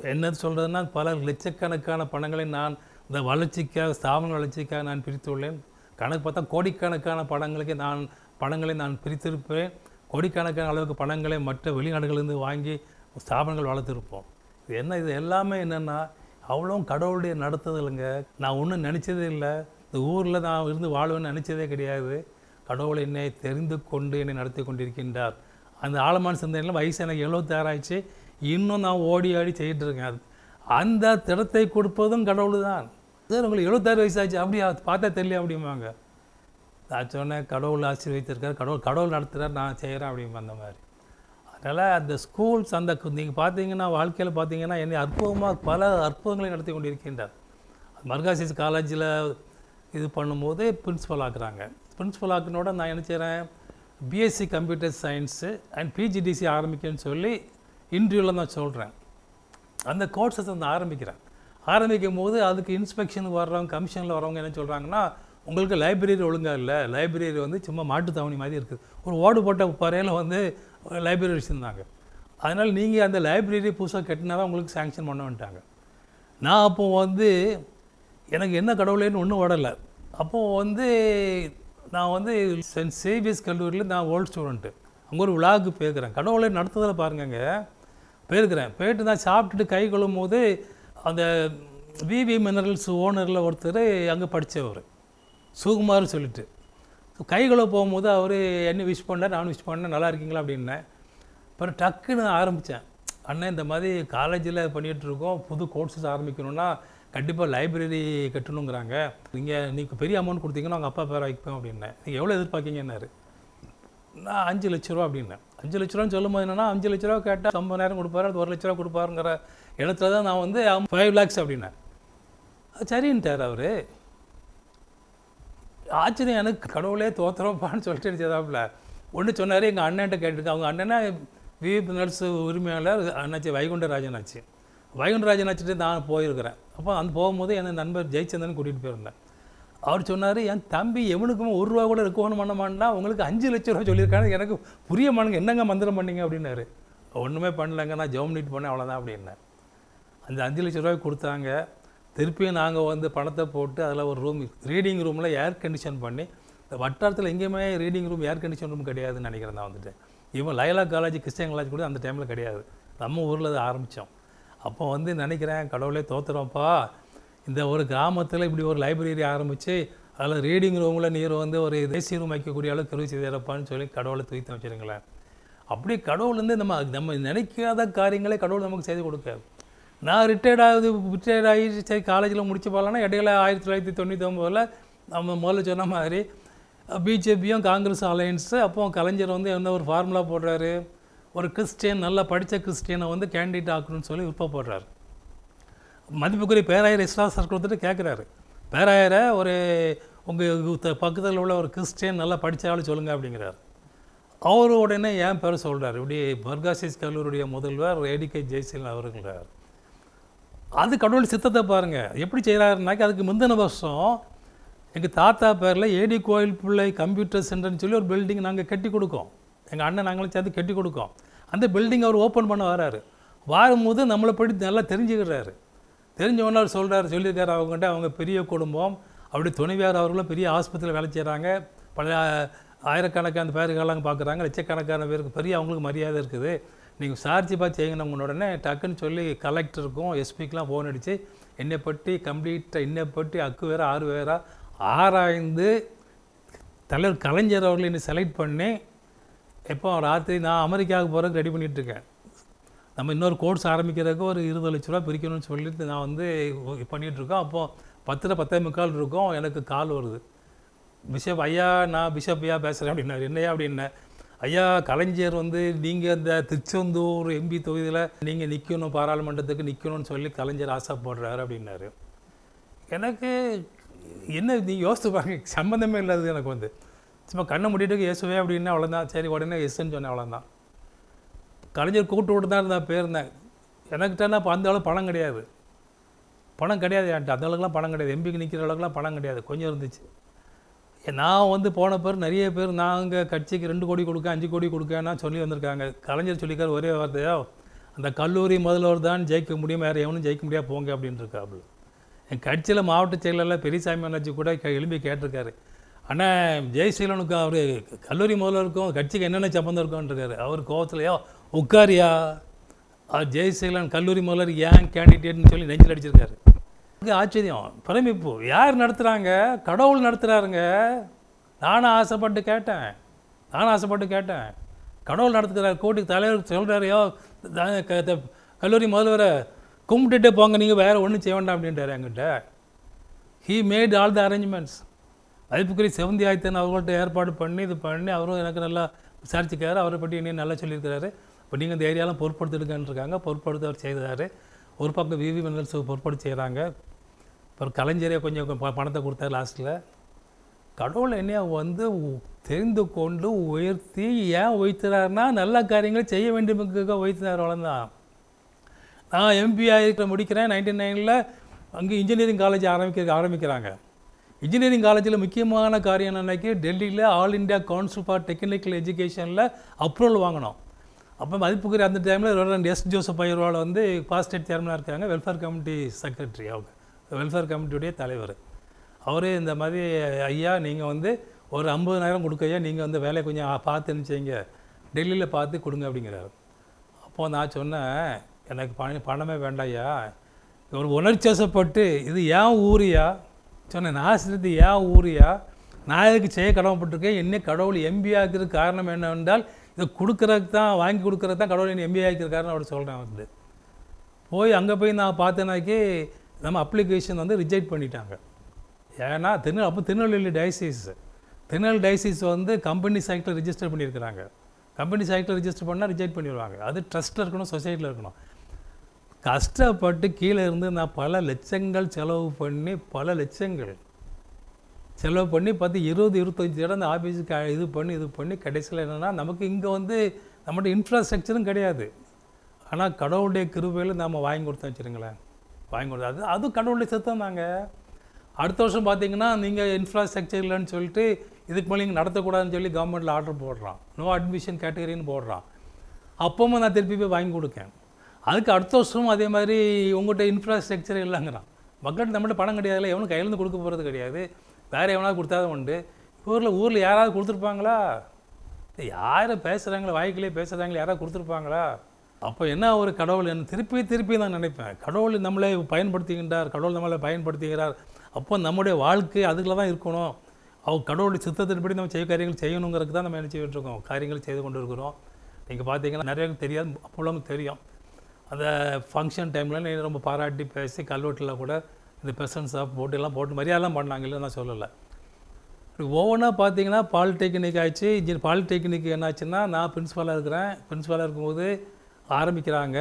என்ன சொல்கிறதுனா பல லட்சக்கணக்கான பணங்களை நான் இந்த வளர்ச்சிக்காக ஸ்தாபன வளர்ச்சிக்காக நான் பிரித்துள்ளேன். கணக்கு பார்த்தா கோடிக்கணக்கான படங்களுக்கு நான் பணங்களை நான் பிரித்திருப்பேன். கோடிக்கணக்கான அளவுக்கு பணங்களை மற்ற வெளிநாடுகளிலிருந்து வாங்கி ஸ்தாபனங்கள் வளர்த்துருப்போம். இது என்ன இது எல்லாமே என்னென்னா அவ்வளோ கடவுளுடைய நடத்துதலுங்க நான் ஒன்றும் நினச்சதே இல்லை. இந்த ஊரில் நான் இருந்து வாழ்வேன்னு நினச்சதே கிடையாது. கடவுள் என்னை தெரிந்து கொண்டு என்னை நடத்தி கொண்டிருக்கின்றார். அந்த ஆழமான சிந்தனையில் வயசு எனக்கு எழுபத்தாறாயிடுச்சு இன்னும் நான் ஓடி ஆடி செய்யிட்டு இருக்கேன் அது. அந்த திடத்தை கொடுப்பதும் கடவுள் தான் சார் உங்களுக்கு எழுபத்தாறு வயசாச்சு. அப்படியா பார்த்தா தெரியல அப்படிம்பாங்க. நான் சொன்னேன் கடவுள் ஆசீர்வதித்திருக்கார் கடவுள் கடவுள் நடத்துகிறார் நான் செய்கிறேன் அப்படிம்பா அந்த மாதிரி. அதனால் அந்த ஸ்கூல்ஸ் அந்த நீங்கள் பார்த்தீங்கன்னா வாழ்க்கையில் பார்த்தீங்கன்னா என்னை அற்புதமாக பல அற்புதங்களை நடத்தி கொண்டிருக்கின்றார். மர்காசிஸ் காலேஜில் இது பண்ணும்போது பிரின்ஸிபல் ஆக்குறாங்க. பிரின்ஸிபல் ஆக்கினோட நான் என்ன செய்கிறேன் BSc computer science and PGDC ஆரம்பிக்கன்னு சொல்லி இன்டர்வியூவில் நான் சொல்கிறேன் அந்த கோர்ஸஸ் வந்து ஆரம்பிக்கிறேன். ஆரம்பிக்கும் போது அதுக்கு இன்ஸ்பெக்ஷன் வர்றவங்க கமிஷனில் வரவங்க என்ன சொல்கிறாங்கன்னா உங்களுக்கு லைப்ரரி ஒழுங்காக இல்லை. லைப்ரரி வந்து சும்மா மாட்டு தவணி மாதிரி இருக்குது ஒரு ஓடு போட்ட பறையில் வந்து லைப்ரரி வச்சுருந்தாங்க. அதனால் நீங்கள் அந்த லைப்ரரி புதுசாக கட்டினா தான் உங்களுக்கு சேங்ஷன் பண்ண வந்துட்டாங்க நான் அப்போ வந்து எனக்கு என்ன கடவுளேன்னு ஒன்றும் ஓடலை. அப்போது வந்து நான் வந்து சென்ட் சேவியர்ஸ் கல்லூரியில் நான் ஓல்டு ஸ்டூடெண்ட்டு அங்கே ஒரு விழாவுக்கு பேசுகிறேன் கடவுளை நடத்துதலை பாருங்கங்க. போயிருக்கிறேன். போயிட்டு நான் சாப்பிட்டுட்டு கை கொள்ளும் போது அந்த விவி மினரல்ஸ் ஓனரில் ஒருத்தர் அங்கே படித்தவர் சுகுமார்னு சொல்லிட்டு. கை கழுவ போகும்போது அவர் என்ன விஷ் பண்ணார் நான் விஷ் பண்ணேன் நல்லா இருக்கீங்களா? அப்படின்னேன். அப்புறம் டக்குன்னு ஆரம்பித்தேன் அண்ணன் இந்த மாதிரி காலேஜில் பண்ணிகிட்டு இருக்கோம். புது கோர்சஸ் ஆரம்பிக்கணும்னா கண்டிப்பாக லைப்ரரி கட்டணுங்கிறாங்க நீங்கள் நீங்கள் பெரிய அமௌண்ட் கொடுத்தீங்கன்னா அவங்க அப்பா பேர வைப்பேன் அப்படின்னேன். நீங்கள் எவ்வளோ எதிர்பார்க்கீங்கன்னாரு? நான் அஞ்சு லட்ச ரூபா அப்படின்னேன். அஞ்சு லட்ச ரூபான்னு சொல்லும்போது என்னன்னா அஞ்சு லட்ச ரூபா கேட்டால் நேரம் கொடுப்பாரு அது ஒரு லட்ச ரூபா கொடுப்பாருங்கிற இடத்துல தான் நான் வந்து ஃபைவ் லேக்ஸ் அப்படின்னேன். சரின்ட்டார் அவர். ஆச்சரியம் எனக்கு கடவுளே தோத்துறப்பான்னு சொல்லிட்டு இருந்ததாப்புல ஒன்று சொன்னார் எங்கள் அண்ணன்ட்ட கேட்டுருக்கேன். அவங்க அண்ணனா விவி நர்ஸ் உரிமையாளர் அண்ணாச்சி வைகுண்டராஜன் ஆச்சு வைகுண்டராஜன் ஆச்சுட்டு நான் போயிருக்கிறேன். அப்போ அந்த போகும்போது என் நண்பர் ஜெயச்சந்திரன் கூட்டிகிட்டு போயிருந்தேன் அவர் சொன்னார் என் தம்பி எவனுக்குமே ஒரு ரூபா கூட இருக்கணும் பண்ண மாட்டா உங்களுக்கு அஞ்சு லட்ச ரூபா சொல்லியிருக்காங்க எனக்கு புரிய மாட்டேங்க என்னங்க மந்திரம் பண்ணீங்க? அப்படின்னாரு. ஒன்றுமே பண்ணலங்க நான் ஜெவம் நீட் பண்ணேன் அவ்வளோதான் அப்படின்னார். அந்த அஞ்சு லட்ச ரூபாய் கொடுத்தாங்க. திருப்பியும் நாங்கள் வந்து பணத்தை போட்டு அதில் ஒரு ரூம் ரீடிங் ரூமில் ஏர் கண்டிஷன் பண்ணி இந்த வட்டாரத்தில் எங்கேயுமே reading room air condition room கிடையாதுன்னு நினைக்கிறேன் நான் வந்துட்டு. இவன் லைலா காலேஜ் கிறிஸ்டியன் காலேஜ் கூட அந்த டைமில் கிடையாது. நம்ம ஊரில் அதை ஆரம்பித்தோம் அப்போ வந்து நினைக்கிறேன் கடவுளே தோத்துறோம்ப்பா. இந்த ஒரு கிராமத்தில் இப்படி ஒரு லைப்ரரி ஆரம்பித்து அதில் ரீடிங் ரூமில் நீர் வந்து ஒரு தேசிய ரூம் வைக்கக்கூடிய அளவுக்கு கருவி செய்திருப்பான்னு சொல்லி கடவுளை தூக்கி வச்சுருங்களேன். அப்படி கடவுள்லேருந்து நம்ம நம்ம நினைக்காத காரியங்களே கடவுள் நமக்கு செய்து கொடுக்காது நான் ரிட்டையர்ட் ஆகுது ரிட்டையர்ட் ஆகி சரி காலேஜில் முடிச்சு போகலான்னா இடையில ஆயிரத்தி தொள்ளாயிரத்தி தொண்ணூற்றி ஒம்பதில் நம்ம முதல்ல சொன்ன மாதிரி பிஜேபியும் காங்கிரஸ் அலையன்ஸு அப்போ கலைஞர் வந்து என்ன ஒரு ஃபார்முலா போடுறாரு? ஒரு கிறிஸ்டியன் நல்லா படித்த கிறிஸ்டியனை வந்து கேண்டிடேட் ஆக்கணும்னு சொல்லி விருப்பப்படுறாரு. மதிப்புக்குரிய பேராயர் இஸ்லாசர் கொடுத்துட்டு கேட்குறாரு பேராயரை ஒரு உங்கள் பக்கத்தில் உள்ள ஒரு கிறிஸ்டியன் நல்லா படித்த சொல்லுங்கள் அப்படிங்கிறார். அவர் உடனே ஏன் பேர் சொல்கிறார் இப்படி பர்காசிஸ் கல்லூரியுடைய முதல்வர் ஏடிகே ஜெய்சீலன் அவர்களார் அது கடவுள் சித்தத்தை பாருங்கள் எப்படி செய்கிறாருனாக்கா அதுக்கு முந்தின வருஷம் எங்கள் தாத்தா பேரில் ஏடி கோயில் பிள்ளை கம்ப்யூட்டர் சென்டர்னு சொல்லி ஒரு பில்டிங் நாங்கள் கட்டி கொடுக்கோம். எங்கள் அண்ணன் நாங்களும் சேர்த்து கட்டி கொடுக்கோம். அந்த பில்டிங் அவர் ஓப்பன் பண்ண வராரு. வரும்போது நம்மளை படி நல்லா தெரிஞ்சுக்கிறாரு. தெரிஞ்சவொன்னே அவர் சொல்கிறார் சொல்லியிருக்காரு அவங்ககிட்ட. அவங்க பெரிய குடும்பம். அப்படி துணைவியார் அவர்களும் பெரிய ஆஸ்பத்திரியில் வேலை செய்கிறாங்க பல ஆயிரக்கணக்கான பேருக்கெல்லாம் பார்க்குறாங்க லட்சக்கணக்கான பேருக்கு பெரிய அவங்களுக்கு மரியாதை இருக்குது. நீங்கள் சார்ஜி பார்த்து செய்யணும் உடனே டக்குன்னு சொல்லி கலெக்டருக்கும் எஸ்பிக்கெலாம் ஃபோன் அடித்து என்னை பற்றி கம்ப்ளீட்டாக என்னை பற்றி அக்கு வேற ஆறு வேறா ஆராய்ந்து தலைவர் கலைஞர் அவர்களை என்னை செலக்ட் பண்ணி எப்போ ராத்திரி நான் அமெரிக்காவுக்கு போகிறதுக்கு ரெடி பண்ணிகிட்ருக்கேன் நம்ம இன்னொரு கோர்ஸ் ஆரம்பிக்கிறதுக்கு ஒரு இருபது லட்ச ரூபா பிரிக்கணும்னு சொல்லிட்டு நான் வந்து பண்ணிகிட்ருக்கோம் அப்போது பத்தில் பத்தே முக்கால் இருக்கும். எனக்கு கால் வருது. பிஷப் ஐயா நான் பிஷப் ஐயா பேசுகிறேன் அப்படின்னாரு. என்னையா அப்படின்ன ஐயா கலைஞர் வந்து நீங்கள் இந்த திருச்செந்தூர் எம்பி தொகுதியில் நீங்கள் நிற்கணும் பாராளுமன்றத்துக்கு நிற்கணும்னு சொல்லி கலைஞர் ஆசைப்படுறாரு. அப்படின்னாரு. எனக்கு என்ன நீ யோசித்து பாருங்க. சம்மந்தமே இல்லாதது எனக்கு வந்து. சும்மா கண்ணை முடிட்டுக்கு இயேசுவே அப்படின்னா அவ்வளோதான் சரி உடனே எஸ்ன்னு சொன்னேன் அவ்வளோதான் கலைஞர் கூப்பிட்டு விட்டு தான் நான் போயிருந்தேன். எனக்கிட்டனா இப்போ அந்த அளவு பணம் கிடையாது. பணம் கிடையாது என்கிட்ட. அந்த அளவுக்குலாம் பணம் கிடையாது. எம்பிக்கு நிற்கிற அளவுக்குலாம் பணம் கிடையாது. கொஞ்சம் இருந்துச்சு. நான் வந்து போன பேர் நிறைய பேர் நாங்கள் கட்சிக்கு ரெண்டு கோடி கொடுக்க அஞ்சு கோடி கொடுக்கன்னா சொல்லி வந்திருக்காங்க. கலைஞர் சொல்லிக்கார் ஒரே வார்த்தையோ அந்த கல்லூரி முதல்வர் தான் ஜெயிக்க முடியும் வேறு எவனும் ஜெயிக்க முடியாது போங்க அப்படின்ட்டுருக்காப்புல என் கட்சியில் மாவட்ட செயலாளர் பெரியசாமி அண்ணாச்சி கூட க- எழுப்பி கேட்டிருக்காரு. ஆனால் ஜெயசீலனுக்கும் அவர் கல்லூரி முதல்வருக்கும் கட்சிக்கு என்னென்ன சம்பந்தம் இருக்கும்ன்றிருக்காரு அவர் கோவத்துலையோ உட்காரியா அவர் ஜெயசீலன் கல்லூரி முதல்வர் ஏன் கேண்டிடேட்னு சொல்லி நெஞ்சில் அடிச்சிருக்காரு. ஆச்சரியம். பிரமிப்பு. யார் நடத்துகிறாங்க கடவுள் நடத்துகிறாருங்க நானும் ஆசைப்பட்டு கேட்டேன். நானும் ஆசைப்பட்டு கேட்டேன். கடவுள் நடத்துகிறார் கோட்டி தலைவர் சொல்கிறாரையோ க- கல்லூரி முதல்வரை கும்பிட்டுட்டே போங்க. நீங்கள் வேறு ஒன்றும் செய்ய வேண்டாம். அப்படின்ட்டாரு என்கிட்ட. He made all the arrangements மதிப்புக்குரிய செவந்தி ஆயத்தன் அவர்கள்ட்ட ஏற்பாடு பண்ணி இது பண்ணி அவரும் எனக்கு நல்லா விசாரிச்சுக்காரு. அவரை பற்றி இன்னும் நல்லா சொல்லியிருக்கிறாரு. இப்போ நீங்கள் இந்த ஏரியாலாம் பொறுப்படுத்திருக்கேன்னு இருக்காங்க பொறுப்படுத்த அவர் செய்தார். ஒரு பக்கம் விவி மினரல்ஸ் பொருட்படுத்தி செய்கிறாங்க அப்புறம் கலைஞரே கொஞ்சம் ப- பணத்தை கொடுத்தாரு லாஸ்ட்டில் கடவுள் என்னையா வந்து தெரிந்து கொண்டு உயர்த்தி ஏன் உயர்த்துறாருன்னா நல்ல காரியங்களை செய்ய வேண்டியதுக்காக உயர்த்தினார் அவ்வளோதான் நான் எம்பி முடிக்கிறேன். நைன்டி நைனில் அங்கே இன்ஜினியரிங் காலேஜ் ஆரம்பிக்க ஆரம்பிக்கிறாங்க. இன்ஜினியரிங் காலேஜில் முக்கியமான காரியம் என்னன்னாக்கி டெல்லியில் All India Council for Technical எஜுகேஷனில் approval வாங்கணும். அப்போ மதிப்புக்குரிய அந்த டைமில் ரெவரண்ட் எஸ் ஜோசப் ஐயர்வால் வந்து பாஸ்டேட் சேர்மனாக இருக்காங்க. வெல்ஃபேர் கமிட்டி செக்ரட்டரி அவங்க. வெல்ஃபேர் கமிட்டியுடைய தலைவர். அவர் இந்த மாதிரி ஐயா நீங்கள் வந்து ஒரு ஐம்பதனாயிரம் கொடுக்க ஐயா. நீங்கள் வந்து வேலையை கொஞ்சம் பார்த்து நினச்சிங்க டெல்லியில் பார்த்து கொடுங்க அப்படிங்கிறாரு. அப்போது நான் சொன்னேன் எனக்கு பணம் பணமே வேண்டாம்யா ஒரு உணர்ச்சிவசப்பட்டு இது ஏன் ஊரியா சொன்னேன் நான் சிரித்து ஏன் ஊரியா நான் இதுக்கு செய்ய கடமைப்பட்டிருக்கேன்? என்ன கடவுள் எம்பி ஆக்கிறதுக்கு காரணம் என்னவென்றால் இதை கொடுக்குறதுக்கு தான் வாங்கி கொடுக்குறது தான் கடவுள் என்ன எம்பிஏ ஆக்கிற அவர் சொல்கிறேன் வந்து போய் அங்கே போய் நான் பார்த்தேனாக்கி நம்ம அப்ளிகேஷன் வந்து ரிஜெக்ட் பண்ணிட்டாங்க. ஏன்னா திருநெல் அப்போ திருநெல்வேலி டயசிஸ் திருநெல்வேலி டயசிஸ் வந்து கம்பெனி சைட்டில் ரிஜிஸ்டர் பண்ணியிருக்கிறாங்க. கம்பெனி சைட்டில் ரிஜிஸ்டர் பண்ணால் ரிஜெக்ட் பண்ணிடுவாங்க. அது ட்ரஸ்ட்டில் இருக்கணும் சொசைட்டியில் இருக்கணும். கஷ்டப்பட்டு கீழே இருந்து நான் பல லட்சங்கள் செலவு பண்ணி பல லட்சங்கள் செலவு பண்ணி பார்த்து இருபது இருபத்தஞ்சி இடம் அந்த ஆஃபீஸுக்கு இது பண்ணி இது பண்ணி கடைசியில் என்னென்னா நமக்கு இங்கே வந்து நம்மகிட்ட இன்ஃப்ராஸ்ட்ரக்சரும் கிடையாது. ஆனால் கடவுளுடைய கிருபையில் நாம் வாங்கி கொடுத்தோம் வச்சுருங்களேன் வாங்கி கொடுத்தோம். அது அதுவும் கடவுளுடைய சித்தம் நாங்கள் அடுத்த வருஷம் பார்த்தீங்கன்னா நீங்கள் இன்ஃப்ராஸ்ட்ரக்சர் இல்லைன்னு சொல்லிட்டு இதுக்கு மேலே இங்கே நடத்தக்கூடாதுன்னு சொல்லி கவர்மெண்ட்டில் ஆர்டர் போடுறான். நோ அட்மிஷன் கேட்டகரின்னு போடுறான். அப்பவும் நான் திருப்பி போய் வாங்கி கொடுக்கேன். அதுக்கு அடுத்த வருஷமும் அதே மாதிரி உங்கள்கிட்ட இன்ஃப்ராஸ்ட்ரக்சர் இல்லைங்கிறான். மக்கள்கிட்ட நம்மகிட்ட பணம் கிடையாதுல்ல எவனும் கையிலேருந்து கொடுக்க போகிறது கிடையாது. வேறு எவனாவது கொடுத்தாதான் உண்டு. ஊரில் ஊரில் யாராவது கொடுத்துருப்பாங்களா? யாரை பேசுகிறாங்களா வாய்க்கிலே பேசுகிறாங்களே யாராவது கொடுத்துருப்பாங்களா? அப்போ என்ன ஒரு கடவுள்? என்ன திருப்பி திருப்பி நான் நினைப்பேன். கடவுள் நம்மளை பயன்படுத்துகின்றார் கடவுள் நம்மளை பயன்படுத்துகிறார். அப்போ நம்முடைய வாழ்க்கை அதுக்குள்ள தான் இருக்கணும். அவங்க கடவுளுடைய சித்தத்தின்படி நம்ம செய்ய காரியங்கள் செய்யணுங்கிறதுக்கு தான் நம்ம என்ன செய்யிட்டு இருக்கோம்? காரியங்கள் செய்து கொண்டு இருக்கிறோம். நீங்கள் பார்த்தீங்கன்னா நிறைய தெரியாது. அப்போலாம் தெரியும். அந்த ஃபங்க்ஷன் டைமில் நீ ரொம்ப பாராட்டி பேசி கல்வெட்டில் கூட இந்த பெர்சன்ஸ் ஆஃப் போட்டு எல்லாம் போட்டு மரியாதைலாம் பண்ணாங்க இல்லை நான் சொல்லலை. ஓவனாக பார்த்தீங்கன்னா பாலிடெக்னிக் ஆச்சு இன்ஜின் பாலிடெக்னிக் என்னாச்சுன்னா நான் பிரின்ஸிபாலாக இருக்கிறேன். பிரின்ஸிபாலாக இருக்கும்போது ஆரம்பிக்கிறாங்க.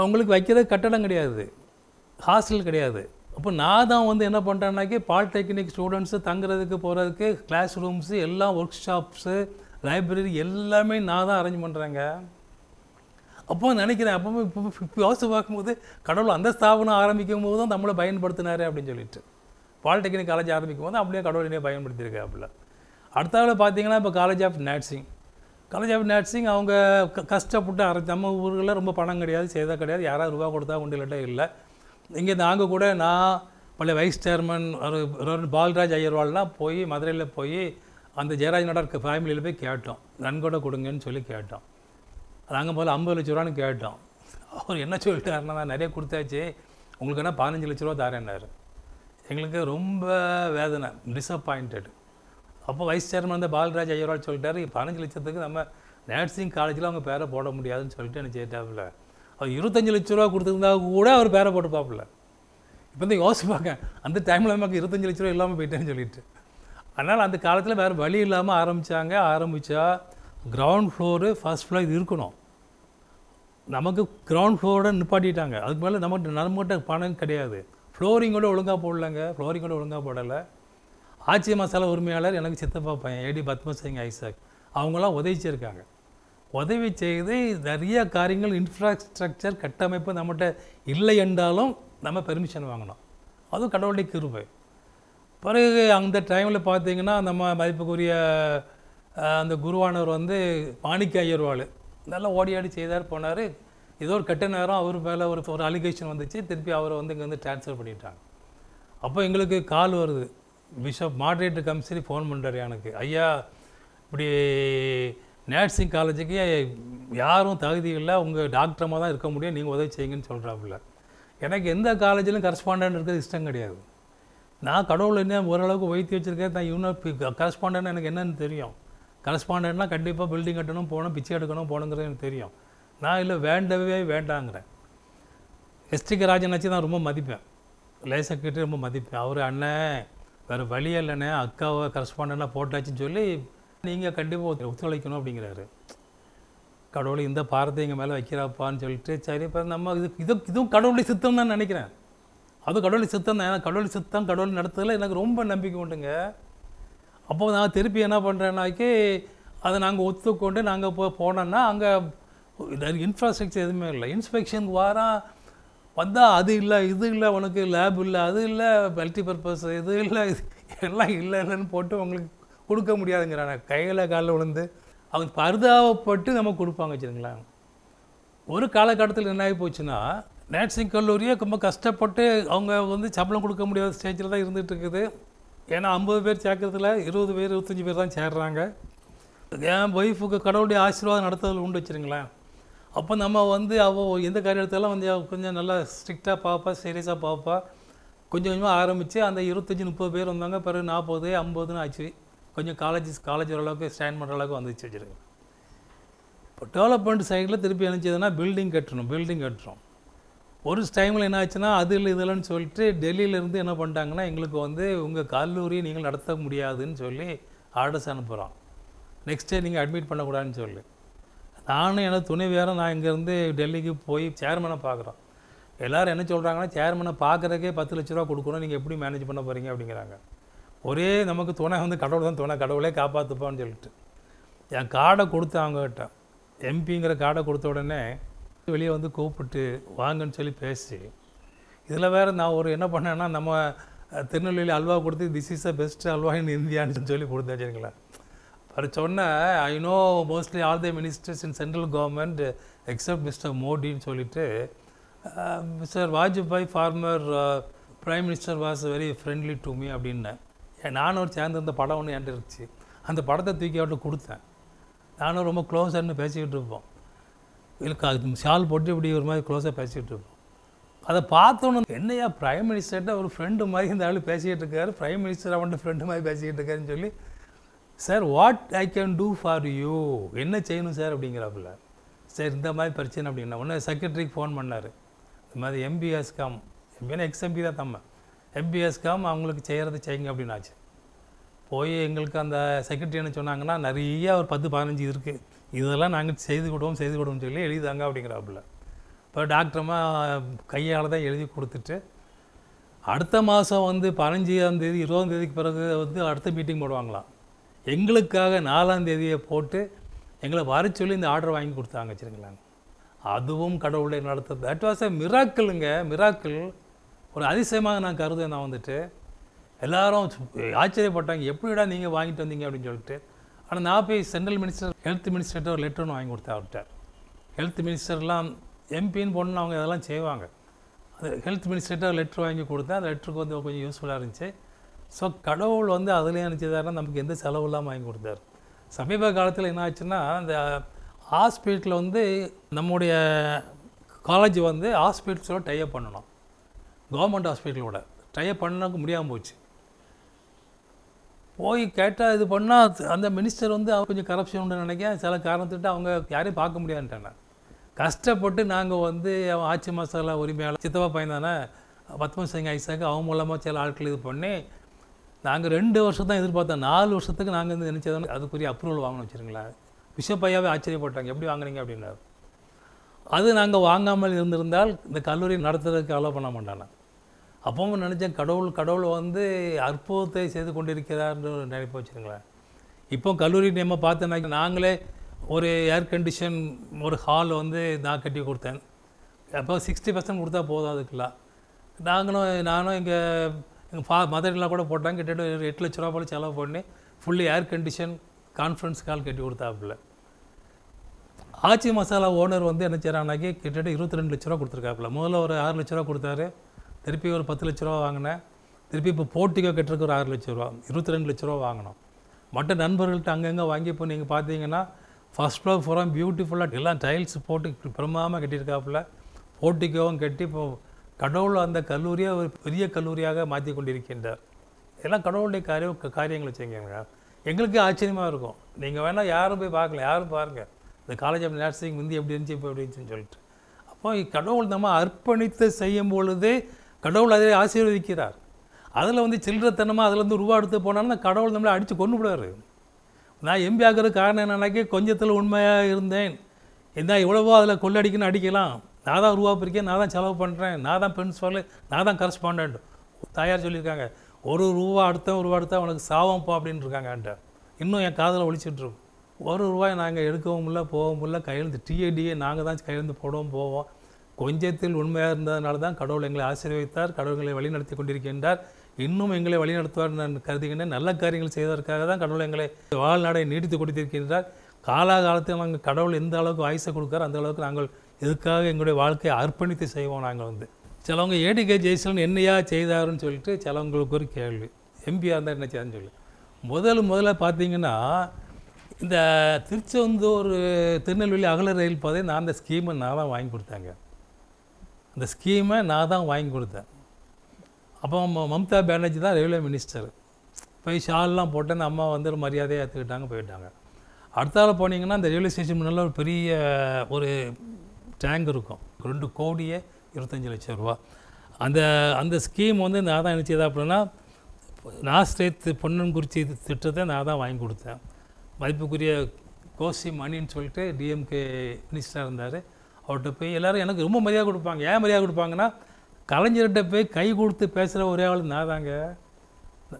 அவங்களுக்கு வைக்கிறது கட்டடம் கிடையாது. ஹாஸ்டல் கிடையாது. அப்போ நான் தான் வந்து என்ன பண்ணுறேன்னாக்கி பாலிடெக்னிக் ஸ்டூடெண்ட்ஸு தங்குறதுக்கு போகிறதுக்கு கிளாஸ் ரூம்ஸு எல்லாம் ஒர்க் ஷாப்ஸு லைப்ரரி எல்லாமே நான் தான் அரேஞ்ச் பண்ணுறேங்க அப்போ நினைக்கிறேன் அப்போ இப்போ இப்போ யோசிச்சு பார்க்கும்போது கடவுள் அந்த ஸ்தாபனம் ஆரம்பிக்கும் போது தான் நம்மளை பயன்படுத்தினாரு அப்படின்னு சொல்லிட்டு. பாலிடெக்னிக் காலேஜ் ஆரம்பிக்கும் போது அப்படியே கடவுள் என்னைய பயன்படுத்தியிருக்காப்புல அடுத்தாவில் பார்த்தீங்கன்னா இப்போ college of nursing college of nursing அவங்க க கஷ்டப்பட்டு அரை நம்ம ஊர்களில் ரொம்ப பணம் கிடையாது செய்தால் கிடையாது யாராவது ரூபா கொடுத்தா உண்டு இல்லாட்டா இல்லை. இங்கே நாங்கள் கூட நான் பழைய வைஸ் சேர்மன் பால்ராஜ் ஐயர்வால்லாம் போய் மதுரையில் போய் அந்த ஜெயராஜ் நடர் ஃபேமிலியில் போய் கேட்டோம். நன்கொடை கொடுங்கன்னு சொல்லி கேட்டோம். நாங்கள் முதல்ல ஐம்பது லட்ச ரூபான்னு கேட்டோம். அவர் என்ன சொல்லிட்டாருன்னா நான் நிறைய கொடுத்தாச்சு. உங்களுக்கு என்ன பதினஞ்சு லட்ச ரூபா தரேன்னாரு. எங்களுக்கு ரொம்ப வேதனை டிசப்பாயிண்டட் அப்போ வைஸ் சேர்மன் வந்து பாலராஜ் ஐயர்வாள் சொல்லிட்டாரு பதினஞ்சு லட்சத்துக்கு நம்ம நர்சிங் காலேஜில் அவங்க பேரை போட முடியாதுன்னு சொல்லிட்டு எனக்கு செய்யிட்டாப்புல. அவர் இருபத்தஞ்சு லட்ச ரூபா கொடுத்துருந்தா கூட அவர் பேரை போட்டுப்பாப்புல. இப்போ வந்து யோசிப்பாங்க அந்த டைமில் நமக்கு இருபத்தஞ்சு லட்ச ரூபா இல்லாமல் போயிட்டேன்னு சொல்லிட்டு. அதனால் அந்த காலத்தில் வேறு வழி இல்லாமல் ஆரம்பித்தாங்க ஆரம்பித்தா கிரவுண்ட் ஃப்ளோரு ஃபர்ஸ்ட் ஃப்ளோர் இது இருக்கணும். நமக்கு கிரவுண்ட் ஃப்ளோரோட நிப்பாட்டிட்டாங்க. அதுக்கு மேலே நமக்கு நம்மகிட்ட பணம் கிடையாது. ஃப்ளோரிங்கோட ஒழுங்காக போடலைங்க. ஃப்ளோரிங்கோட ஒழுங்காக போடலை. ஆட்சி மசாலா உரிமையாளர் எனக்கு சித்தப்பா பையன் ஏடி பத்மசிங் ஐசாக். அவங்களாம் உதவி செய்யிருக்காங்க உதவி செய்து நிறைய காரியங்கள் இன்ஃப்ராஸ்ட்ரக்சர் கட்டமைப்பு நம்மகிட்ட இல்லை என்றாலும் நம்ம பெர்மிஷன் வாங்கணும். அதுவும் கடவுளுடைய கிருபை. பிறகு அந்த டைமில் பார்த்தீங்கன்னா நம்ம மதிப்புக்குரிய அந்த குருவானவர் வந்து மாணிக்க ஐயர்வாள். நல்லா ஓடி ஆடி செய்தார் போனார். ஏதோ ஒரு கெட்ட நேரம் அவர் மேலே ஒரு ஒரு அலிகேஷன் வந்துச்சு. திருப்பி அவரை வந்து இங்கே வந்து ட்ரான்ஸ்ஃபர் பண்ணிட்டாங்க. அப்போ எங்களுக்கு கால் வருது. பிஷப் மாட்ரேட்டர் கமிஷனரி ஃபோன் பண்ணுறாரு எனக்கு. ஐயா இப்படி நர்சிங் காலேஜுக்கு யாரும் தகுதி இல்லை. உங்கள் டாக்டரமாக தான் இருக்க முடியும். நீங்கள் உதவி செய்யுங்கன்னு சொல்கிறாப்புல எனக்கு எந்த காலேஜிலும் கரஸ்பாண்டன்ட் இருக்கிறது இஷ்டம் கிடையாது. நான் கடவுள் என்ன ஓரளவுக்கு வைத்து வச்சுருக்கேன் நான் இன்னும் கரஸ்பாண்டன்ட் எனக்கு என்னன்னு தெரியும். கரஸ்பாண்டன்ட்னா கண்டிப்பாக பில்டிங் கட்டணும் போகணும் பிச்சை எடுக்கணும் போகணுங்கிறது எனக்கு தெரியும். நான் இல்லை வேண்டவே வேண்டாங்கிறேன். எஸ்டிகே ராஜன் வச்சு நான் ரொம்ப மதிப்பேன். லேசா கிட்டே ரொம்ப மதிப்பேன். அவர் அண்ணன் வேறு வழியே இல்லைண்ணே. அக்காவை கரஸ்பாண்டாக போட்டாச்சுன்னு சொல்லி நீங்கள் கண்டிப்பாக ஒத்துழைக்கணும் அப்படிங்கிறாரு. கடவுள் இந்த பாரத்தை எங்கள் மேலே வைக்கிறாப்பான்னு சொல்லிட்டு சரி இப்போ நம்ம இது இது இதுவும் கடவுளுடைய சித்தம் தான் நினைக்கிறேன். அது கடவுளுடைய சித்தம் தான். ஏன்னா கடவுள் சித்தம் கடவுள் நடத்துறதுல எனக்கு ரொம்ப நம்பிக்கை உண்டுங்க. அப்போ நான் திருப்பி என்ன பண்ணுறேன்னாக்கி அதை நாங்கள் ஒத்துக்கொண்டு நாங்கள் போ போனோன்னா அங்கே இன்ஃப்ராஸ்ட்ரக்சர் எதுவுமே இல்லை. இன்ஸ்பெக்ஷனுக்கு வாரம் வந்தால் அது இல்லை இது இல்லை உனக்கு லேப் இல்லை அது இல்லை மல்டிபர்பஸ் இது இல்லை இது எல்லாம் இல்லை இல்லைன்னு போட்டு உங்களுக்கு கொடுக்க முடியாதுங்கிறாங்க. கையில் காலில் விழுந்து அவங்க பரிதாபப்பட்டு நம்ம கொடுப்பாங்க வச்சுருங்களேன் ஒரு காலகட்டத்தில் என்ன ஆகி போச்சுன்னா நர்சிங் கல்லூரியே ரொம்ப கஷ்டப்பட்டு அவங்க வந்து சம்பளம் கொடுக்க முடியாத ஸ்டேஜில் தான் இருந்துகிட்டு இருக்குது. ஏன்னா ஐம்பது பேர் சேர்க்கறதுல இருபது பேர் இருபத்தஞ்சி பேர் தான் சேர்றாங்க. என் ஒய்ஃபுக்கு கடவுளுடைய ஆசீர்வாதம் நடத்துறதுல உண்டு வச்சுருங்களேன். அப்போ நம்ம வந்து அவள் எந்த காரியத்தெல்லாம் வந்து கொஞ்சம் நல்லா ஸ்ட்ரிக்டாக பார்ப்பா சீரியஸாக பார்ப்பா கொஞ்சம் கொஞ்சமாக ஆரம்பித்து அந்த இருபத்தஞ்சி முப்பது பேர் வந்தாங்க. பிறகு நாற்பது ஐம்பதுன்னு ஆச்சு. கொஞ்சம் காலேஜ் காலேஜ் ஓரளவுக்கு ஸ்டாண்ட் பண்ணுற அளவுக்கு வந்துச்சு வச்சுருங்க இப்போ டெவலப்மெண்ட் சைடில் திருப்பி நினச்சதுன்னா பில்டிங் கட்டணும் பில்டிங் கட்டுறோம். ஒரு டைமில் என்ன ஆச்சுன்னா அது இல்லை இதெல்லாம் சொல்லிட்டு டெல்லியிலேருந்து என்ன பண்ணிட்டாங்கன்னா எங்களுக்கு வந்து உங்கள் கல்லூரியை நீங்கள் நடத்த முடியாதுன்னு சொல்லி ஆர்டர்ஸ் அனுப்புகிறோம் நெக்ஸ்ட் டே நீங்கள் அட்மிட் பண்ணக்கூடாதுன்னு சொல்லி. நானும் எனது துணை வேற நான் இங்கேருந்து டெல்லிக்கு போய் சேர்மனை பார்க்குறோம். எல்லோரும் என்ன சொல்கிறாங்கன்னா சேர்மனை பார்க்குறக்கே பத்து லட்ச ரூபா கொடுக்கணும் நீங்கள் எப்படி மேனேஜ் பண்ண போகிறீங்க அப்படிங்கிறாங்க. ஒரே நமக்கு துணை வந்து கடவுள் தான் துணை கடவுளே காப்பாற்றுப்பான்னு சொல்லிட்டு. என் கார்டை கொடுத்து அவங்ககிட்ட எம்பிங்கிற கார்டை கொடுத்த உடனே வெளியே வந்து கூப்பிட்டு வாங்கன்னு சொல்லி பேசி இதில் வேறு நான் ஒரு என்ன பண்ணேன்னா நம்ம திருநெல்வேலி அல்வா கொடுத்து this is the best halwa in இந்தியான்னு சொல்லி கொடுத்தேன் சரிங்களா? அவர் சொன்ன I know mostly all the ministers in central government except mister மோடின்னு சொல்லிட்டு mister Vajpayee former prime minister was very friendly to me அப்படின்னேன். நானும் ஒரு சேர்ந்திருந்த படம் ஒன்று என்கிட்ட இருந்துச்சு. அந்த படத்தை தூக்கி அவர்கிட்ட கொடுத்தேன். நானும் ரொம்ப க்ளோஸ்ன்னு பேசிக்கிட்டு இருப்போம். இல்லை ஷால் போட்டு இப்படி ஒரு மாதிரி க்ளோஸாக பேசிகிட்டு இருப்போம் அதை பார்த்தோன்னு என்னையா பிரைம் மினிஸ்டர்கிட்ட ஒரு ஃப்ரெண்டு மாதிரி இந்த ஆள் பேசிக்கிட்டு இருக்காரு பிரைம் மினிஸ்டர் அவன்கிட்ட ஃப்ரெண்டு மாதிரி பேசிக்கிட்டு இருக்காருன்னு சொல்லி sir what I can do for you என்ன செய்யணும் சார் அப்படிங்கிறாப்புல. சார் இந்த மாதிரி பிரச்சனை அப்படின்னா ஒன்று செக்ரட்டரிக்கு ஃபோன் பண்ணார். இந்த மாதிரி எம்பிஎஸ் காம் எம்பினா எக்ஸ்எம்பி தான் தம்ம. எம்பிஎஸ் காம் அவங்களுக்கு செய்கிறது செய்யுங்க அப்படின்னு ஆச்சு போய் எங்களுக்கு அந்த செக்ரட்டரி சொன்னாங்கன்னா நிறைய ஒரு பத்து பதினஞ்சு இருக்குது இதெல்லாம் நாங்கள் செய்து கொடுவோம் செய்து கொடுவோம்னு சொல்லி எழுதிதாங்க அப்படிங்கிறாப்புல. இப்போ டாக்டரம்மா கையால் தான் எழுதி கொடுத்துட்டு அடுத்த மாதம் வந்து பதினஞ்சாம் தேதி இருபதாம் தேதிக்கு பிறகு வந்து அடுத்த மீட்டிங் போடுவாங்களாம். எங்களுக்காக நாலாம் தேதியை போட்டு எங்களை வர சொல்லி இந்த ஆர்டர் வாங்கி கொடுத்தாங்க வச்சுருங்களேன் அதுவும் கடவுளை நடத்துறது. தட் வாஸ் எ மிராக்கிளுங்க மிராக்கிள் ஒரு அதிசயமாக நான் கருதுவேன் நான் வந்துட்டு. எல்லாரும் ஆச்சரியப்பட்டாங்க எப்படிடா நீங்கள் வாங்கிட்டு வந்தீங்க? அப்படின்னு சொல்லிட்டு. ஆனால் நான் போய் சென்ட்ரல் மினிஸ்டர் ஹெல்த் மினிஸ்டர்கிட்ட ஒரு லெட்டர் ஒன்று வாங்கி கொடுத்தேன் அவர்கிட்ட. ஹெல்த் மினிஸ்டர்லாம் எம்பின்னு பொண்ணு அவங்க அதெல்லாம் செய்வாங்க. அது ஹெல்த் மினிஸ்டர்கிட்ட லெட்டர் வாங்கி கொடுத்தேன். அந்த லெட்டருக்கு வந்து கொஞ்சம் யூஸ்ஃபுல்லாக இருந்துச்சு. ஸோ கடவுள் வந்து அதுலேயே நினச்சதாருன்னா நமக்கு எந்த செலவு இல்லாமல் வாங்கி கொடுத்தாரு. சமீப காலத்தில் என்ன ஆச்சுன்னா அந்த ஹாஸ்பிட்டலில் வந்து நம்முடைய காலேஜ் வந்து ஹாஸ்பிட்டல்ஸோட டைப் பண்ணணும். கவர்மெண்ட் ஹாஸ்பிட்டலோட டைப் பண்ணக்கு முடியாமல் போச்சு. போய் கேட்டால் இது பண்ணால் அந்த மினிஸ்டர் வந்து அவங்க கொஞ்சம் கரப்ஷன் உண்டு நினைக்க சில காரணத்துட்டு அவங்க யாரையும் பார்க்க முடியாதுன்ட்டாங்க. கஷ்டப்பட்டு நாங்கள் வந்து அவன் ஆட்சி மசாலா உரிமையாளர் சித்தப்பா பையன் தானே. பத்ம சிங் ஐசாக்கு அவன் மூலமாக சில ஆட்கள் இது பண்ணி நாங்கள் ரெண்டு வருஷம் தான் எதிர்பார்த்தோம். நாலு வருஷத்துக்கு நாங்கள் வந்து நினச்சதான் அதுக்குரிய அப்ரூவல் வாங்கணும் வச்சுருங்களேன். பிஷப்பையாவே ஆச்சரியப்பட்டாங்க. எப்படி வாங்குறீங்க அப்படின்னாரு. அது நாங்கள் வாங்காமல் இருந்திருந்தால் இந்த கல்லூரி நடத்துறதுக்கு அலோவ் பண்ண மாட்டானே அப்பவும் நினச்சேன் கடவுள் கடவுள் வந்து அற்புதத்தை செய்து கொண்டிருக்கிறார்னு நினைப்ப வச்சுருங்களேன் இப்போ கல்லூரி நேம பார்த்தேன்னா நாங்களே ஒரு ஏர் கண்டிஷன் ஒரு ஹால் வந்து நான் கட்டி கொடுத்தேன். அப்போ சிக்ஸ்டி பர்சன்ட் கொடுத்தா போதும் அதுக்கெல்லாம். நாங்களும் நானும் எங்கள் எங்கள் ஃபா மதர்லாம் கூட போட்டாங்க கிட்டத்தட்ட ஒரு எட்டு லட்ச ரூபா போல செலவு பண்ணி fully air condition conference hall கட்டி கொடுத்தாப்புல. ஆச்சி மசாலா ஓனர் வந்து என்ன செய்கிறாங்கனாக்கி கிட்டத்தட்ட இருபத்தி ரெண்டு லட்ச ரூபா கொடுத்துருக்காப்புல. முதல்ல ஒரு ஆறு லட்ச ரூபா கொடுத்தாரு. திருப்பி ஒரு பத்து லட்ச ரூபா வாங்கினேன். திருப்பி இப்போ போட்டிக்கோ கட்டுறதுக்கு ஒரு ஆறு லட்ச ரூபா இருபத்தி ரெண்டு லட்ச ரூபா வாங்கினோம். மற்ற நண்பர்கள்ட்ட அங்கங்கே வாங்கி இப்போ நீங்கள் பார்த்தீங்கன்னா ஃபர்ஸ்ட் ஃப்ளோர் ஃபுரம் பியூட்டிஃபுல்லாக எல்லாம் டைல்ஸ் போட்டு பிரமாமல் கட்டியிருக்காப்புல. போட்டிக்கோவும் கட்டி இப்போ கடவுள் அந்த கல்லூரியை ஒரு பெரிய கல்லூரியாக மாற்றி கொண்டிருக்கின்றார். எல்லாம் கடவுளுடைய காரியம் காரியங்களை செய்யுங்க. எங்களுக்கு ஆச்சரியமாக இருக்கும். நீங்கள் வேணால் யாரும் போய் பார்க்கல யாரும் பாருங்கள் இந்த காலேஜ் ஆஃப் நர்சிங் வந்து எப்படி இருந்துச்சு இப்போ எப்படி இருந்துச்சுன்னு சொல்லிட்டு. அப்போ கடவுள் நம்ம அர்ப்பணித்து செய்யும் பொழுது கடவுள் அதை ஆசீர்வதிக்கிறார். அதில் வந்து சில்லறத்தனமாக அதுலேருந்து ரூபா எடுத்து போனாலும் கடவுள் நம்மளை அடித்து கொண்டு விடாரு நான் எம்பி ஆகிறதுக்கு காரணம் என்னன்னாக்கே கொஞ்சத்தில் உண்மையாக இருந்தேன். என்ன எவ்வளவோ அதில் கொள்ளடிக்குன்னு அடிக்கலாம். நான் தான் ரூபா பிரிக்கேன் நான் தான் செலவு பண்ணுறேன் நான் தான் பிரின்ஸ்பால் நான் தான் கரஸ்பாண்டன்ட் தாயார் சொல்லியிருக்காங்க ஒரு ரூபா அடுத்த ரூபா எடுத்தா உனக்கு சாவம்ப்பா அப்படின்னு இருக்காங்க இன்னும் என் காதில் ஒழிச்சிட்ருக்கும் ஒரு ரூபாய் நாங்கள் எடுக்கவும் இல்லை போகவும் இல்லை கையெழுந்து டிஏடிஏ நாங்கள் தான் கையெழுந்து போடவும் போவோம். கொஞ்சத்தில் உண்மையாக இருந்ததுனால தான் கடவுள் எங்களை ஆசீர்வதித்தார் கடவுள் எங்களை வழிநடத்தி கொண்டிருக்கின்றார். இன்னும் எங்களை வழிநடத்துவார் நான் கருதுகின்றேன். நல்ல காரியங்கள் செய்வதற்காக தான் கடவுள் எங்களை வாழ்நாடை நீடித்து கொடுத்திருக்கின்றார். காலாகாலத்தில் நாங்கள் கடவுள் எந்த அளவுக்கு ஆயுசை கொடுக்காரோ அந்த அளவுக்கு நாங்கள் இதுக்காக எங்களுடைய வாழ்க்கையை அர்ப்பணித்து செய்வோம் நாங்கள் வந்து. சிலவங்க ஏடிகே ஜெய்சலன் என்னையா செய்தாருன்னு சொல்லிட்டு சிலவங்களுக்கு ஒரு கேள்வி. எம்பியாக இருந்தால் என்ன செய்யான்னு சொல்லி. முதல் முதல்ல பார்த்தீங்கன்னா இந்த திருச்செந்தூர் திருநெல்வேலி அகல ரயில் பாதை நான் அந்த ஸ்கீமை நான் தான் வாங்கி கொடுத்தாங்க. அந்த ஸ்கீமை நான் தான் வாங்கி கொடுத்தேன். அப்போ மம்தா பானர்ஜி தான் ரயில்வே மினிஸ்டர் போய் ஷால்லாம் போட்டேன்னு அந்த அம்மா வந்து மரியாதையாக மரியாதையை ஏற்றுக்கிட்டாங்க போயிட்டாங்க. அடுத்தால போனீங்கன்னா அந்த ரயில்வே ஸ்டேஷன் முன்னால் ஒரு பெரிய ஒரு டேங்க் இருக்கும். ரெண்டு கோடியே இருபத்தஞ்சி லட்சம் ரூபா. அந்த அந்த ஸ்கீம் வந்து நான் தான் நினச்சது செய்தேன் அப்படின்னா நாஸ்ரேத் பொன்னன்குறிச்சி திட்டத்தை நான் தான் வாங்கி கொடுத்தேன். மதிப்புக்குரிய கோசி மணின்னு சொல்லிட்டு டிஎம்கே மினிஸ்டராக இருந்தார். அவர்கிட்ட போய் எல்லாரும் எனக்கு ரொம்ப மரியாதை கொடுப்பாங்க. ஏன் மரியாதை கொடுப்பாங்கன்னா கலைஞர்கிட்ட போய் கை கொடுத்து பேசுகிற ஒரே ஆள் நான் தாங்க.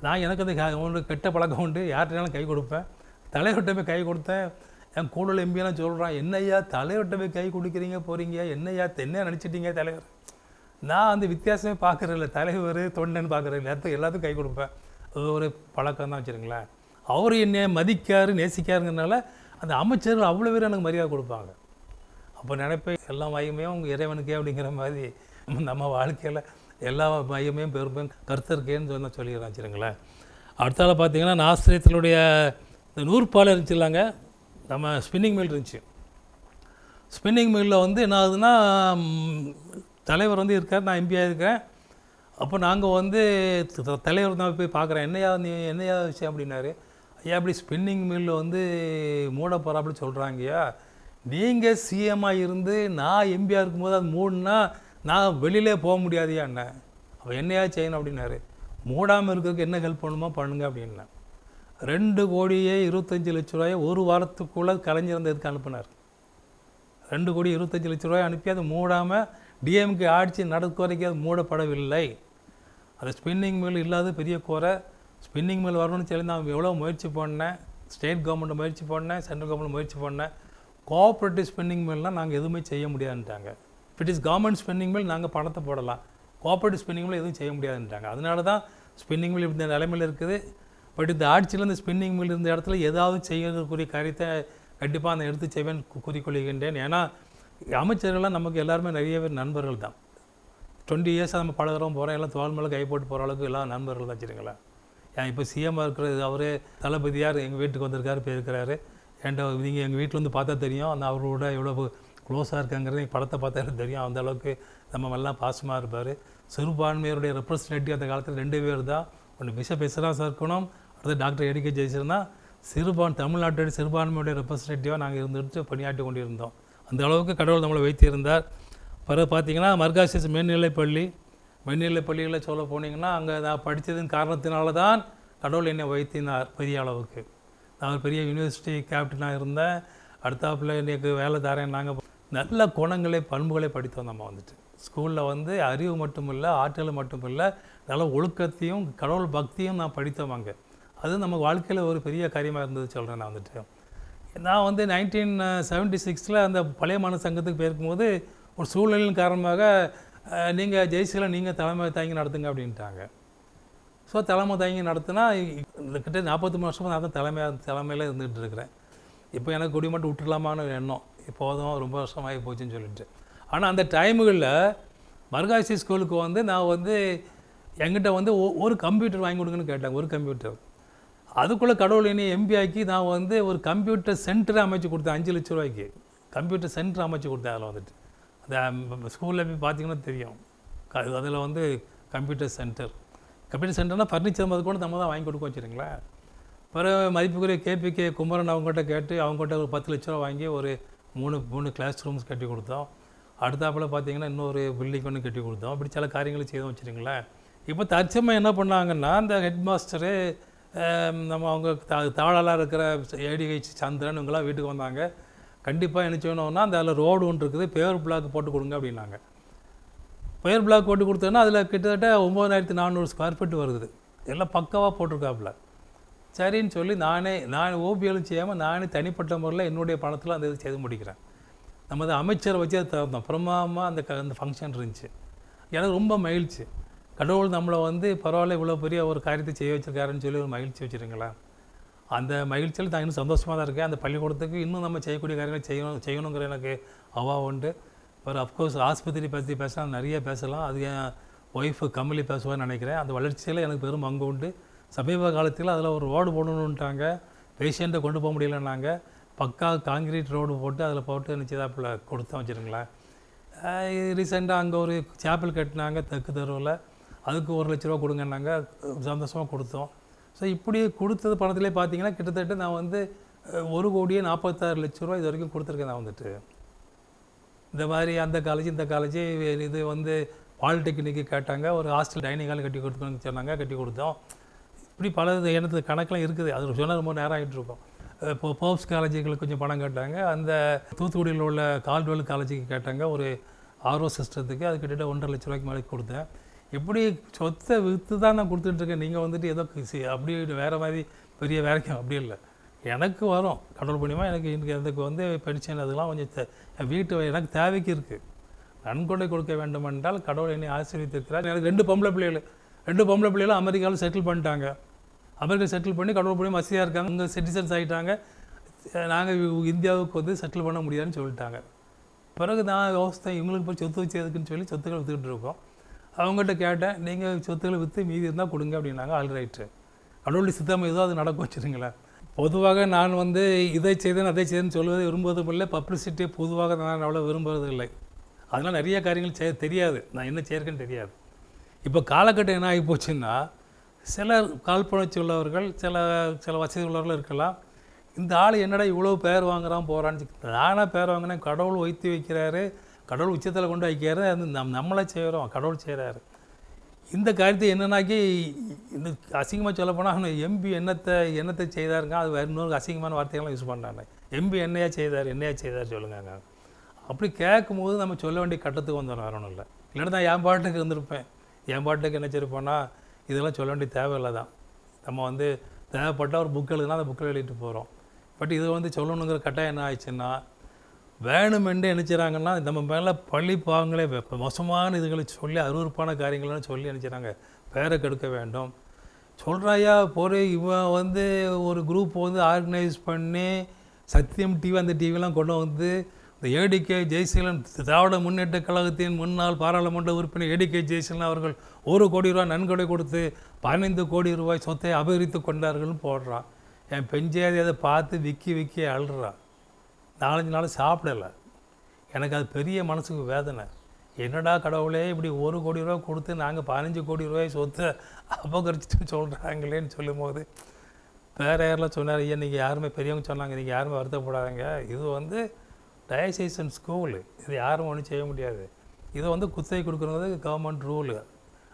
நான் எனக்கு அந்த க- ஒன்று கெட்ட பழக்கம் உண்டு. யார்கிட்டனாலும் கை கொடுப்பேன். தலைவர்கிட்ட போய் கை கொடுத்தேன். என் கூட எம்பியெல்லாம் சொல்கிறான் என்னய்யா தலைவர்கிட்ட போய் கை கொடுக்குறீங்க போகிறீங்க என்னய்யா தென்னையா நினச்சிட்டீங்க தலைவர்? நான் அந்த வித்தியாசமே பார்க்குறதில்ல தலைவர் தொண்டன் பார்க்குறதில்ல எல்லாத்துக்கும் எல்லாத்துக்கும் கை கொடுப்பேன். அது ஒரு பழக்கம் தான் வச்சுருங்களேன். அவர் என்னை மதிக்காரு நேசிக்காருங்கிறனால அந்த அமைச்சர்கள் அவ்வளோ பேர் எனக்கு மரியாதை கொடுப்பாங்க. அப்போ நினைப்பேன் எல்லா மையமையும் உங்கள் இறைவனுக்கே அப்படிங்கிற மாதிரி நம்ம வாழ்க்கையில் எல்லா மையமையும் பெருமையும் கருத்தருக்கேன்னு சொன்ன சொல்லிடுறேன் வச்சுருங்களேன் அடுத்தால பார்த்தீங்கன்னா ஆசிரியத்தினுடைய இந்த நூற்பாலை இருந்துச்சுல்லாங்க நம்ம ஸ்பின்னிங் மில் இருந்துச்சு. ஸ்பின்னிங் மில்லில் வந்து என்ன ஆகுதுன்னா தலைவர் வந்து இருக்கார் நான் எம்பியாக இருக்கேன் அப்போ நாங்கள் வந்து தலைவர் தான் போய் பார்க்குறேன். என்னையா நீ என்னையா விஷயம் அப்படின்னாரு. ஐயா அப்படி ஸ்பின்னிங் மில்லு வந்து மூட போகிறாப்படி சொல்கிறாங்கய்யா நீங்கள் சிஎம்மாக இருந்து நான் எம்பியாக இருக்கும்போது அது மூடுனா நான் வெளியிலே போக முடியாதுயா என்ன அவள் என்னையா செய்யணும் அப்படின்னாரு. மூடாமல் இருக்கிறதுக்கு என்ன ஹெல்ப் பண்ணுமோ பண்ணுங்க அப்படின்னா ரெண்டு கோடியே இருபத்தஞ்சி லட்ச ரூபாயை ஒரு வாரத்துக்குள்ளே கலைஞர் அனுப்பினார். ரெண்டு கோடி இருபத்தஞ்சி லட்ச ரூபாய் அனுப்பி அதை மூடாமல் டிஎம்கே ஆட்சி நடக்க வரைக்கும் அது மூடப்படவில்லை. அது ஸ்பின்னிங் மில் இல்லாத பெரிய குறை ஸ்பின்னிங் மில் வரணும்னு சொல்லி நான் எவ்வளோ முயற்சி பண்ணேன். ஸ்டேட் கவர்மெண்ட் முயற்சி பண்ணேன் சென்ட்ரல் கவர்மெண்ட் முயற்சி பண்ணேன். கோஆப்ரேட்டிவ் ஸ்பெண்டிங் மேலாம் நாங்கள் எதுவுமே செய்ய முடியாதுன்ட்டாங்க. இட் இஸ் கவர்மெண்ட் ஸ்பெண்டிங் மேல் நாங்கள் பணத்தை போடலாம். கோஆப்ரேட்டிவ் ஸ்பெண்டிங் மில் எதுவும் செய்ய முடியாதுன்ட்டாங்க. அதனால தான் ஸ்பெண்டிங் மில் இந்த நிலைமையில் இருக்குது. பட் இந்த ஆட்சியில் இந்த ஸ்பின்னிங் மில் இருந்த இடத்துல ஏதாவது செய்யறதுக்குரிய காரியத்தை கண்டிப்பாக நான் எடுத்து செய்வேன் கூறிக்கொள்கின்றேன். ஏன்னா அமைச்சர்கள்லாம் நமக்கு எல்லாருமே நிறைய பேர் நண்பர்கள் தான். டுவெண்ட்டி இயர்ஸாக நம்ம தரம் போகிறோம் எல்லாம் தோல் மேலே கை போட்டு போகிற அளவுக்கு எல்லாம் நண்பர்கள் தான் வச்சுருங்களேன் ஏன் இப்போ சிஎம்மாக இருக்கிறது அவரே தளபதியார் எங்கள் வீட்டுக்கு வந்திருக்காரு போயிருக்கிறாரு. என்கிட்ட uh, நீங்கள் எங்கள் வீட்டில் வந்து பார்த்தா தெரியும். அந்த அவரோட எவ்வளோ க்ளோஸாக இருக்காங்கிறது படத்தை பார்த்தா தெரியும். அந்த அளவுக்கு நம்ம எல்லாம் பாசமாக இருப்பார். சிறுபான்மையருடைய ரெப்ரஸன்டேட்டிவ் அந்த காலத்தில் ரெண்டு பேர் தான் ஒன்று பிஷப் எஸ்ராஸ் இருக்கணும். அடுத்து டாக்டர் ஏடிகே ஜெயசன் சிறுபான் தமிழ்நாட்டுடைய சிறுபான்மையுடைய ரெப்ரஸன்டேட்டிவாக நாங்கள் இருந்துட்டு பணியாற்றி கொண்டிருந்தோம். அந்த அளவுக்கு கடவுள் நம்மளை வைத்திருந்தார். பிறகு பார்த்தீங்கன்னா மர்காசிஸ் மேல்நிலைப்பள்ளி மேல்நிலைப்பள்ளிகளில் சொல்ல போனீங்கன்னா அங்கே நான் படித்ததன் காரணத்தினால தான் கடவுள் என்னை வைத்தினார் பெரிய அளவுக்கு. நான் ஒரு பெரிய யூனிவர்சிட்டி கேப்டனாக இருந்தேன். அடுத்தாப்புல எனக்கு வேலை தரேன் நாங்கள் நல்ல குணங்களை பண்புகளை படித்தோம் நம்ம வந்துட்டு. ஸ்கூலில் வந்து அறிவு மட்டும் இல்லை ஆற்றல் மட்டும் இல்லை நல்ல ஒழுக்கத்தையும் கடவுள் பக்தியும் நான் படித்தோம் அங்கே. அது நம்ம வாழ்க்கையில் ஒரு பெரிய காரியமாக இருந்தது சொல்கிறேன் நான் வந்துட்டு. நான் வந்து நைன்டீன் செவன்ட்டி சிக்ஸில் அந்த பழைய மாநில சங்கத்துக்கு போயிருக்கும்போது ஒரு சூழ்நிலையின் காரணமாக நீங்கள் ஜெய்சில நீங்கள் தலைமை தாங்கி நடத்துங்க அப்படின்ட்டாங்க. ஸோ தலைமை தயங்கி நடத்தினா இந்த கிட்ட நாற்பத்தி மூணு வருஷமாக நான் தான் தலைமையாக தலைமையில் இருந்துகிட்டு இருக்கிறேன். இப்போ எனக்கு குடிமட்டம் விட்டுடலாமான்னு ஒரு எண்ணம். இப்போதும் ரொம்ப வருஷமாகி போச்சுன்னு சொல்லிட்டு. ஆனால் அந்த டைமுகளில் மருகாசி ஸ்கூலுக்கு வந்து நான் வந்து எங்கிட்ட வந்து ஒ- ஒரு கம்ப்யூட்டர் வாங்கி கொடுங்கன்னு கேட்டாங்க ஒரு கம்ப்யூட்டர். அதுக்குள்ளே கடவுள் இனி எம்பிஆக்கி நான் வந்து ஒரு கம்ப்யூட்டர் சென்டரை அமைச்சு கொடுத்தேன் அஞ்சு லட்ச ரூபாய்க்கு. கம்ப்யூட்டர் சென்டர் அமைச்சு கொடுத்தேன் அதில் வந்துட்டு. அந்த ஸ்கூலில் போய் பார்த்தீங்கன்னா தெரியும். அதில் வந்து கம்ப்யூட்டர் சென்டர். கம்ப்யூட்டர் சென்டர்னால் ஃபர்னிச்சர் முதல் கூட நம்ம தான் வாங்கி கொடுக்க வச்சுருங்களா? பிறகு மதிப்புக்குரிய கேபிகே குமரன் அவங்ககிட்ட கேட்டு அவங்ககிட்ட ஒரு பத்து லட்ச ரூபா வாங்கி ஒரு மூணு மூணு கிளாஸ் ரூம்ஸ் கட்டி கொடுத்தோம். அடுத்தாப்பில் பார்த்தீங்கன்னா இன்னொரு பில்டிங் ஒன்று கட்டி கொடுத்தோம். அப்படி சில காரியங்களை செய்தோம் வச்சுருங்களேன். இப்போ தற்சமயம் என்ன பண்ணாங்கன்னா அந்த ஹெட் மாஸ்டரு நம்ம அவங்க தா தாழலாக இருக்கிற ஏடிஹெச் சந்திரன் இவங்களாம் வீட்டுக்கு வந்தாங்க. கண்டிப்பாக என்ன செய்யணும்னா அந்த அதில் ரோடு ஒன்று இருக்குது பேர் பிளாக் போட்டு கொடுங்க அப்படின்னாங்க. ஒயர் பிளாக் போட்டு கொடுத்தோன்னா அதில் கிட்டத்தட்ட ஒம்பதாயிரத்தி நானூறு ஸ்கொயர் ஃபீட் வருது. எல்லாம் பக்காவாக போட்டிருக்காப்புல. சரின்னு சொல்லி நானே நான் ஓபிஎல் செய்யாமல் நானே தனிப்பட்ட முறையில் என்னுடைய பணத்தில் அந்த இது செய்து முடிக்கிறேன். நமது அமைச்சரை வச்சு அதை திறந்தோம் பிரமாதமாக அந்த க அந்த ஃபங்க்ஷன் இருந்துச்சு. எனக்கு ரொம்ப மகிழ்ச்சி. கடவுள் நம்மளை வந்து பரவாயில்ல இவ்வளோ பெரிய ஒரு காரியத்தை செய்ய வச்சுருக்காருன்னு சொல்லி ஒரு மகிழ்ச்சி வச்சுருங்களேன். அந்த மகிழ்ச்சியில் நான் இன்னும் சந்தோஷமாக தான் இருக்கேன். அந்த பள்ளிக்கூடத்துக்கு இன்னும் நம்ம செய்யக்கூடிய காரியங்களை செய்யணும் செய்யணுங்கிற எனக்கு அவா உண்டு. பட் அஃப்கோர்ஸ் ஆஸ்பத்திரி பற்றி பேசலாம் நிறைய பேசலாம். அது என் ஒய்ஃபு கமலி பேசுவான்னு நினைக்கிறேன். அந்த வளர்ச்சியில் எனக்கு பெரும் பங்கு உண்டு. சமீப காலத்தில் அதில் ஒரு ரோடு போடணுன்ட்டாங்க பேஷண்ட்டை கொண்டு போக முடியலன்னாங்க. பக்கா காங்கிரீட் ரோடு போட்டு அதில் போட்டு நிச்சயதாப்பில் கொடுத்தோம் வச்சுருங்களேன் ரீசெண்டாக அங்கே ஒரு சேப்பல் கட்டினாங்க தெற்கு தெருவில். அதுக்கு ஒரு லட்ச ரூபா கொடுங்கன்னாங்க. சந்தோஷமாக கொடுத்தோம். ஸோ இப்படி கொடுத்தது பணத்திலே பார்த்தீங்கன்னா கிட்டத்தட்ட நான் வந்து ஒரு கோடியே நாற்பத்தாறு லட்ச ரூபா இது வரைக்கும் கொடுத்துருக்கேன் நான் வந்துட்டு. இந்த மாதிரி அந்த காலேஜ் இந்த காலேஜ் இது வந்து பாலிடெக்னிக்கு கேட்டாங்க. ஒரு ஹாஸ்டல் டைனிங் ஹால் கட்டி கொடுத்தோம்னு சொன்னாங்க. கட்டி கொடுத்தோம். இப்படி பல எனது கணக்கெலாம் இருக்குது. அது சொன்னால் ரொம்ப நேரம் ஆகிட்டு இருக்கும். இப்போ போப்ஸ் காலேஜுகளுக்கு கொஞ்சம் பணம் கேட்டாங்க. அந்த தூத்துக்குடியில் உள்ள கால்டுவெல் காலேஜுக்கு கேட்டாங்க. ஒரு ஆர்ஓ சிஸ்டத்துக்கு. அது கிட்டத்தட்ட ஒன்றரை லட்ச ரூபாய்க்கு மேலே கொடுத்தேன். இப்படி சொத்தை விற்று தான் நான் கொடுத்துட்ருக்கேன் நீங்கள் வந்துட்டு ஏதோ அப்படி வேறு மாதிரி பெரிய வேலைக்கும் அப்படி இல்லை. எனக்கு வரும். கடவுள் புண்ணியமாக எனக்கு எனக்கு அதுக்கு வந்து பென்ஷன் அதெல்லாம் கொஞ்சம் தே- வீட்டு எனக்கு தேவைக்கு இருக்குது நன்கொடை கொடுக்க வேண்டும் என்றால் கடவுள் என்னை ஆசீர்வித்திருக்கிறார் எனக்கு ரெண்டு பொம்பளை பிள்ளைகள் ரெண்டு பொம்பளை பிள்ளைகளும் அமெரிக்காவில் செட்டில் பண்ணிட்டாங்க. அமெரிக்கா செட்டில் பண்ணி கடவுள் புண்ணியம் வசதியாக இருக்காங்க. இங்கே சிட்டிசன்ஸ் ஆகிட்டாங்க நாங்கள் இந்தியாவுக்கு வந்து செட்டில் பண்ண முடியாதுன்னு சொல்லிட்டாங்க. பிறகு நான் யோசித்தேன் இவங்களுக்கு போய் சொத்து வச்சு எதுக்குன்னு சொல்லி சொத்துக்களை விற்றுக்கிட்டு இருக்கோம். அவங்ககிட்ட கேட்டேன் நீங்கள் சொத்துக்களை விற்று மீதி இருந்தால் கொடுங்க அப்படின்னாங்க ஆல் ரைட்டு. கடவுளுடைய சித்தம் ஏதோ அது நடக்கும் வச்சுருங்களேன். பொதுவாக நான் வந்து இதை செய்தேன் அதை செய்தேன்னு சொல்வதை விரும்புவதும் இல்லை பப்ளிசிட்டியை பொதுவாக நான் அவ்வளோ விரும்புவது இல்லை அதெல்லாம் நிறைய காரியங்கள் செய்ய தெரியாது. நான் என்ன செய்யிருக்கேன்னு தெரியாது. இப்போ காலகட்டம் என்ன ஆகி போச்சுன்னா சில காழ்ப்புணர்ச்சி உள்ளவர்கள் சில சில வசதி உள்ளவர்கள் இருக்கலாம். இந்த ஆள் என்னடா இவ்வளோ பேர் வாங்குறான் போகிறான்னு நானாக பேர் வாங்கினேன் கடவுள் வைத்து வைக்கிறாரு கடவுள் உச்சத்தில் கொண்டு வைக்கிறாரு அது நம் நம்மளே செய்கிறோம் கடவுள் செய்கிறாரு. இந்த காரியத்தை என்னன்னாக்கி இந்த அசிங்கமாக சொல்ல போனால் எம்பி என்னத்தை என்னத்தை செய்தாருங்க? அது இன்னொரு அசிங்கமான வார்த்தைகள்லாம் யூஸ் பண்ணாங்க எம்பி என்னையா செய்தார் என்னையா செய்தார் சொல்லுங்க அப்படி கேட்கும் போது நம்ம சொல்ல வேண்டிய கட்டத்துக்கு வந்துடும் வரணும் இல்லை. இல்லைன்னா நான் என் பாட்டுக்கு இருந்திருப்பேன். என் பாட்டுக்கு என்ன வச்சிருப்பேன்னா இதெல்லாம் சொல்ல வேண்டிய தேவையில்லை தான் நம்ம வந்து தேவைப்பட்டால் ஒரு புக் எழுதுனா அந்த புக்கில் எழுதிட்டு போகிறோம் பட் இது வந்து சொல்லணுங்கிற கட்டாயம் என்ன ஆயிடுச்சுன்னா வேணுமென்று நினச்சிறாங்கன்னா நம்ம மேலே பழி பாவங்களே மோசமான இதுகளை சொல்லி அருவருப்பான காரியங்கள்லாம் சொல்லி நினச்சிறாங்க பேரை கெடுக்க வேண்டும். சொல்கிறாயா போகிற இவன் வந்து ஒரு குரூப் வந்து ஆர்கனைஸ் பண்ணி சத்தியம் டிவி அந்த டிவிலாம் கொண்டு வந்து இந்த ஏடிகே ஜெய்சீலன் திராவிட முன்னேற்ற கழகத்தின் முன்னாள் பாராளுமன்ற உறுப்பினர் ஏடிகே ஜெய்சீலன் அவர்கள் ஒரு கோடி ரூபாய் நன்கொடை கொடுத்து பதினைந்து கோடி ரூபாய் சொத்தை அபகரித்து கொண்டார்கள்னு போடுறான் என் பெஞ்சாதி அதை பார்த்து விக்கி விக்கி அழுறான் நாலஞ்சு நாள் சாப்பிடலை. எனக்கு அது பெரிய மனசுக்கு வேதனை. என்னடா கடவுளே இப்படி ஒரு கோடி ரூபா கொடுத்து நாங்கள் பதினஞ்சு கோடி ரூபாய் சொத்தை அபகரிச்சுட்டு சொல்கிறாங்களேன்னு சொல்லும்போது வேற யாரெல்லாம் சொன்னார் ஐயா நீங்கள் யாருமே பெரியவங்க சொன்னாங்க நீங்கள் யாருமே வருத்தப்படாதீங்க. இது வந்து டயசைசன் ஸ்கூலு. இது யாரும் ஒன்றும் செய்ய முடியாது. இதை வந்து குத்தகை கொடுக்குறது கவர்மெண்ட் ரூலு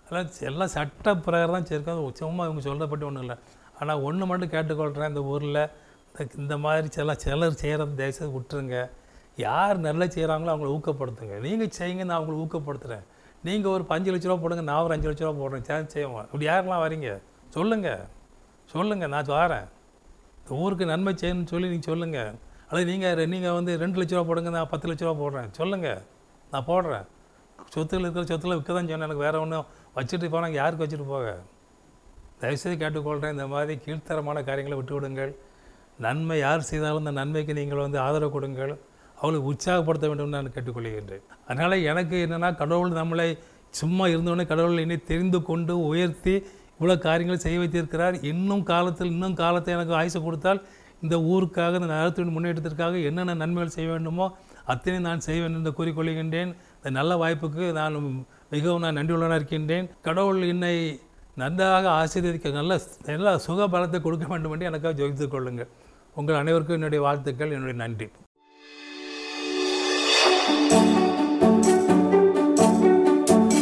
அதெல்லாம் எல்லாம் சட்ட பிரகாரம் தான் சேர்க்கணும் சும்மா இவங்க சொல்கிறப்பட்டு ஒன்றும் இல்லை. ஆனால் ஒன்று மட்டும் கேட்டுக்கொள்கிறேன் இந்த ஊரில். இந்த மாதிரி சில சிலர் செய்கிறது தயவுசெய்து விட்டுருங்க. யார் நல்லா செய்கிறாங்களோ அவங்கள ஊக்கப்படுத்துங்க. நீங்கள் செய்யுங்க நான் அவங்கள ஊக்கப்படுத்துகிறேன் நீங்கள் ஒரு அஞ்சு லட்ச ரூபா போடுங்க நான் ஒரு அஞ்சு லட்ச ரூபா போடுறேன். சேர்ந்து செய்வோம் இப்படி யாரெல்லாம் வரீங்க? சொல்லுங்கள் சொல்லுங்கள் நான் வரேன். இந்த ஊருக்கு நன்மை செய்யணும்னு சொல்லி நீங்கள் சொல்லுங்கள் அல்லது நீங்கள் நீங்கள் வந்து ரெண்டு லட்ச ரூபா போடுங்க நான் பத்து லட்ச ரூபா போடுறேன். சொல்லுங்கள் நான் போடுறேன். சொத்துக்கள் இருக்கிற சொத்துல விற்க தான் சொன்னேன். எனக்கு வேறு ஒன்றும் வச்சுட்டு போனால் யாருக்கு வச்சுட்டு போக? தயவுசெய்து கேட்டுக்கொள்கிறேன் இந்த மாதிரி கீழ்த்தரமான காரியங்களை விட்டு விடுங்கள் நன்மை யார் செய்தாலும் அந்த நன்மைக்கு நீங்கள் வந்து ஆதரவு கொடுங்கள். அவளை உற்சாகப்படுத்த வேண்டும் நான் கேட்டுக்கொள்கின்றேன். அதனால் எனக்கு என்னென்னா கடவுள் நம்மளை சும்மா இருந்தோடனே கடவுள் என்னை தெரிந்து கொண்டு உயர்த்தி இவ்வளோ காரியங்களை செய்ய வைத்திருக்கிறார். இன்னும் காலத்தில் இன்னும் காலத்தை எனக்கு ஆயுசு கொடுத்தால் இந்த ஊருக்காக இந்த நகரத்தின் முன்னேற்றத்திற்காக என்னென்ன நன்மைகள் செய்ய வேண்டுமோ அத்தனை நான் செய்வேன் என்று கூறிக்கொள்கின்றேன். இந்த நல்ல வாய்ப்புக்கு நான் மிகவும் நான் நன்றியுள்ளனாக இருக்கின்றேன். கடவுள் என்னை நன்றாக ஆசீர்வதிக்க நல்ல நல்ல சுக பலத்தை கொடுக்க வேண்டும் என்று எனக்காக ஜெயித்துக் கொள்ளுங்கள். உங்கள் அனைவருக்கும் என்னுடைய வாழ்த்துக்கள் என்னுடைய நன்றி.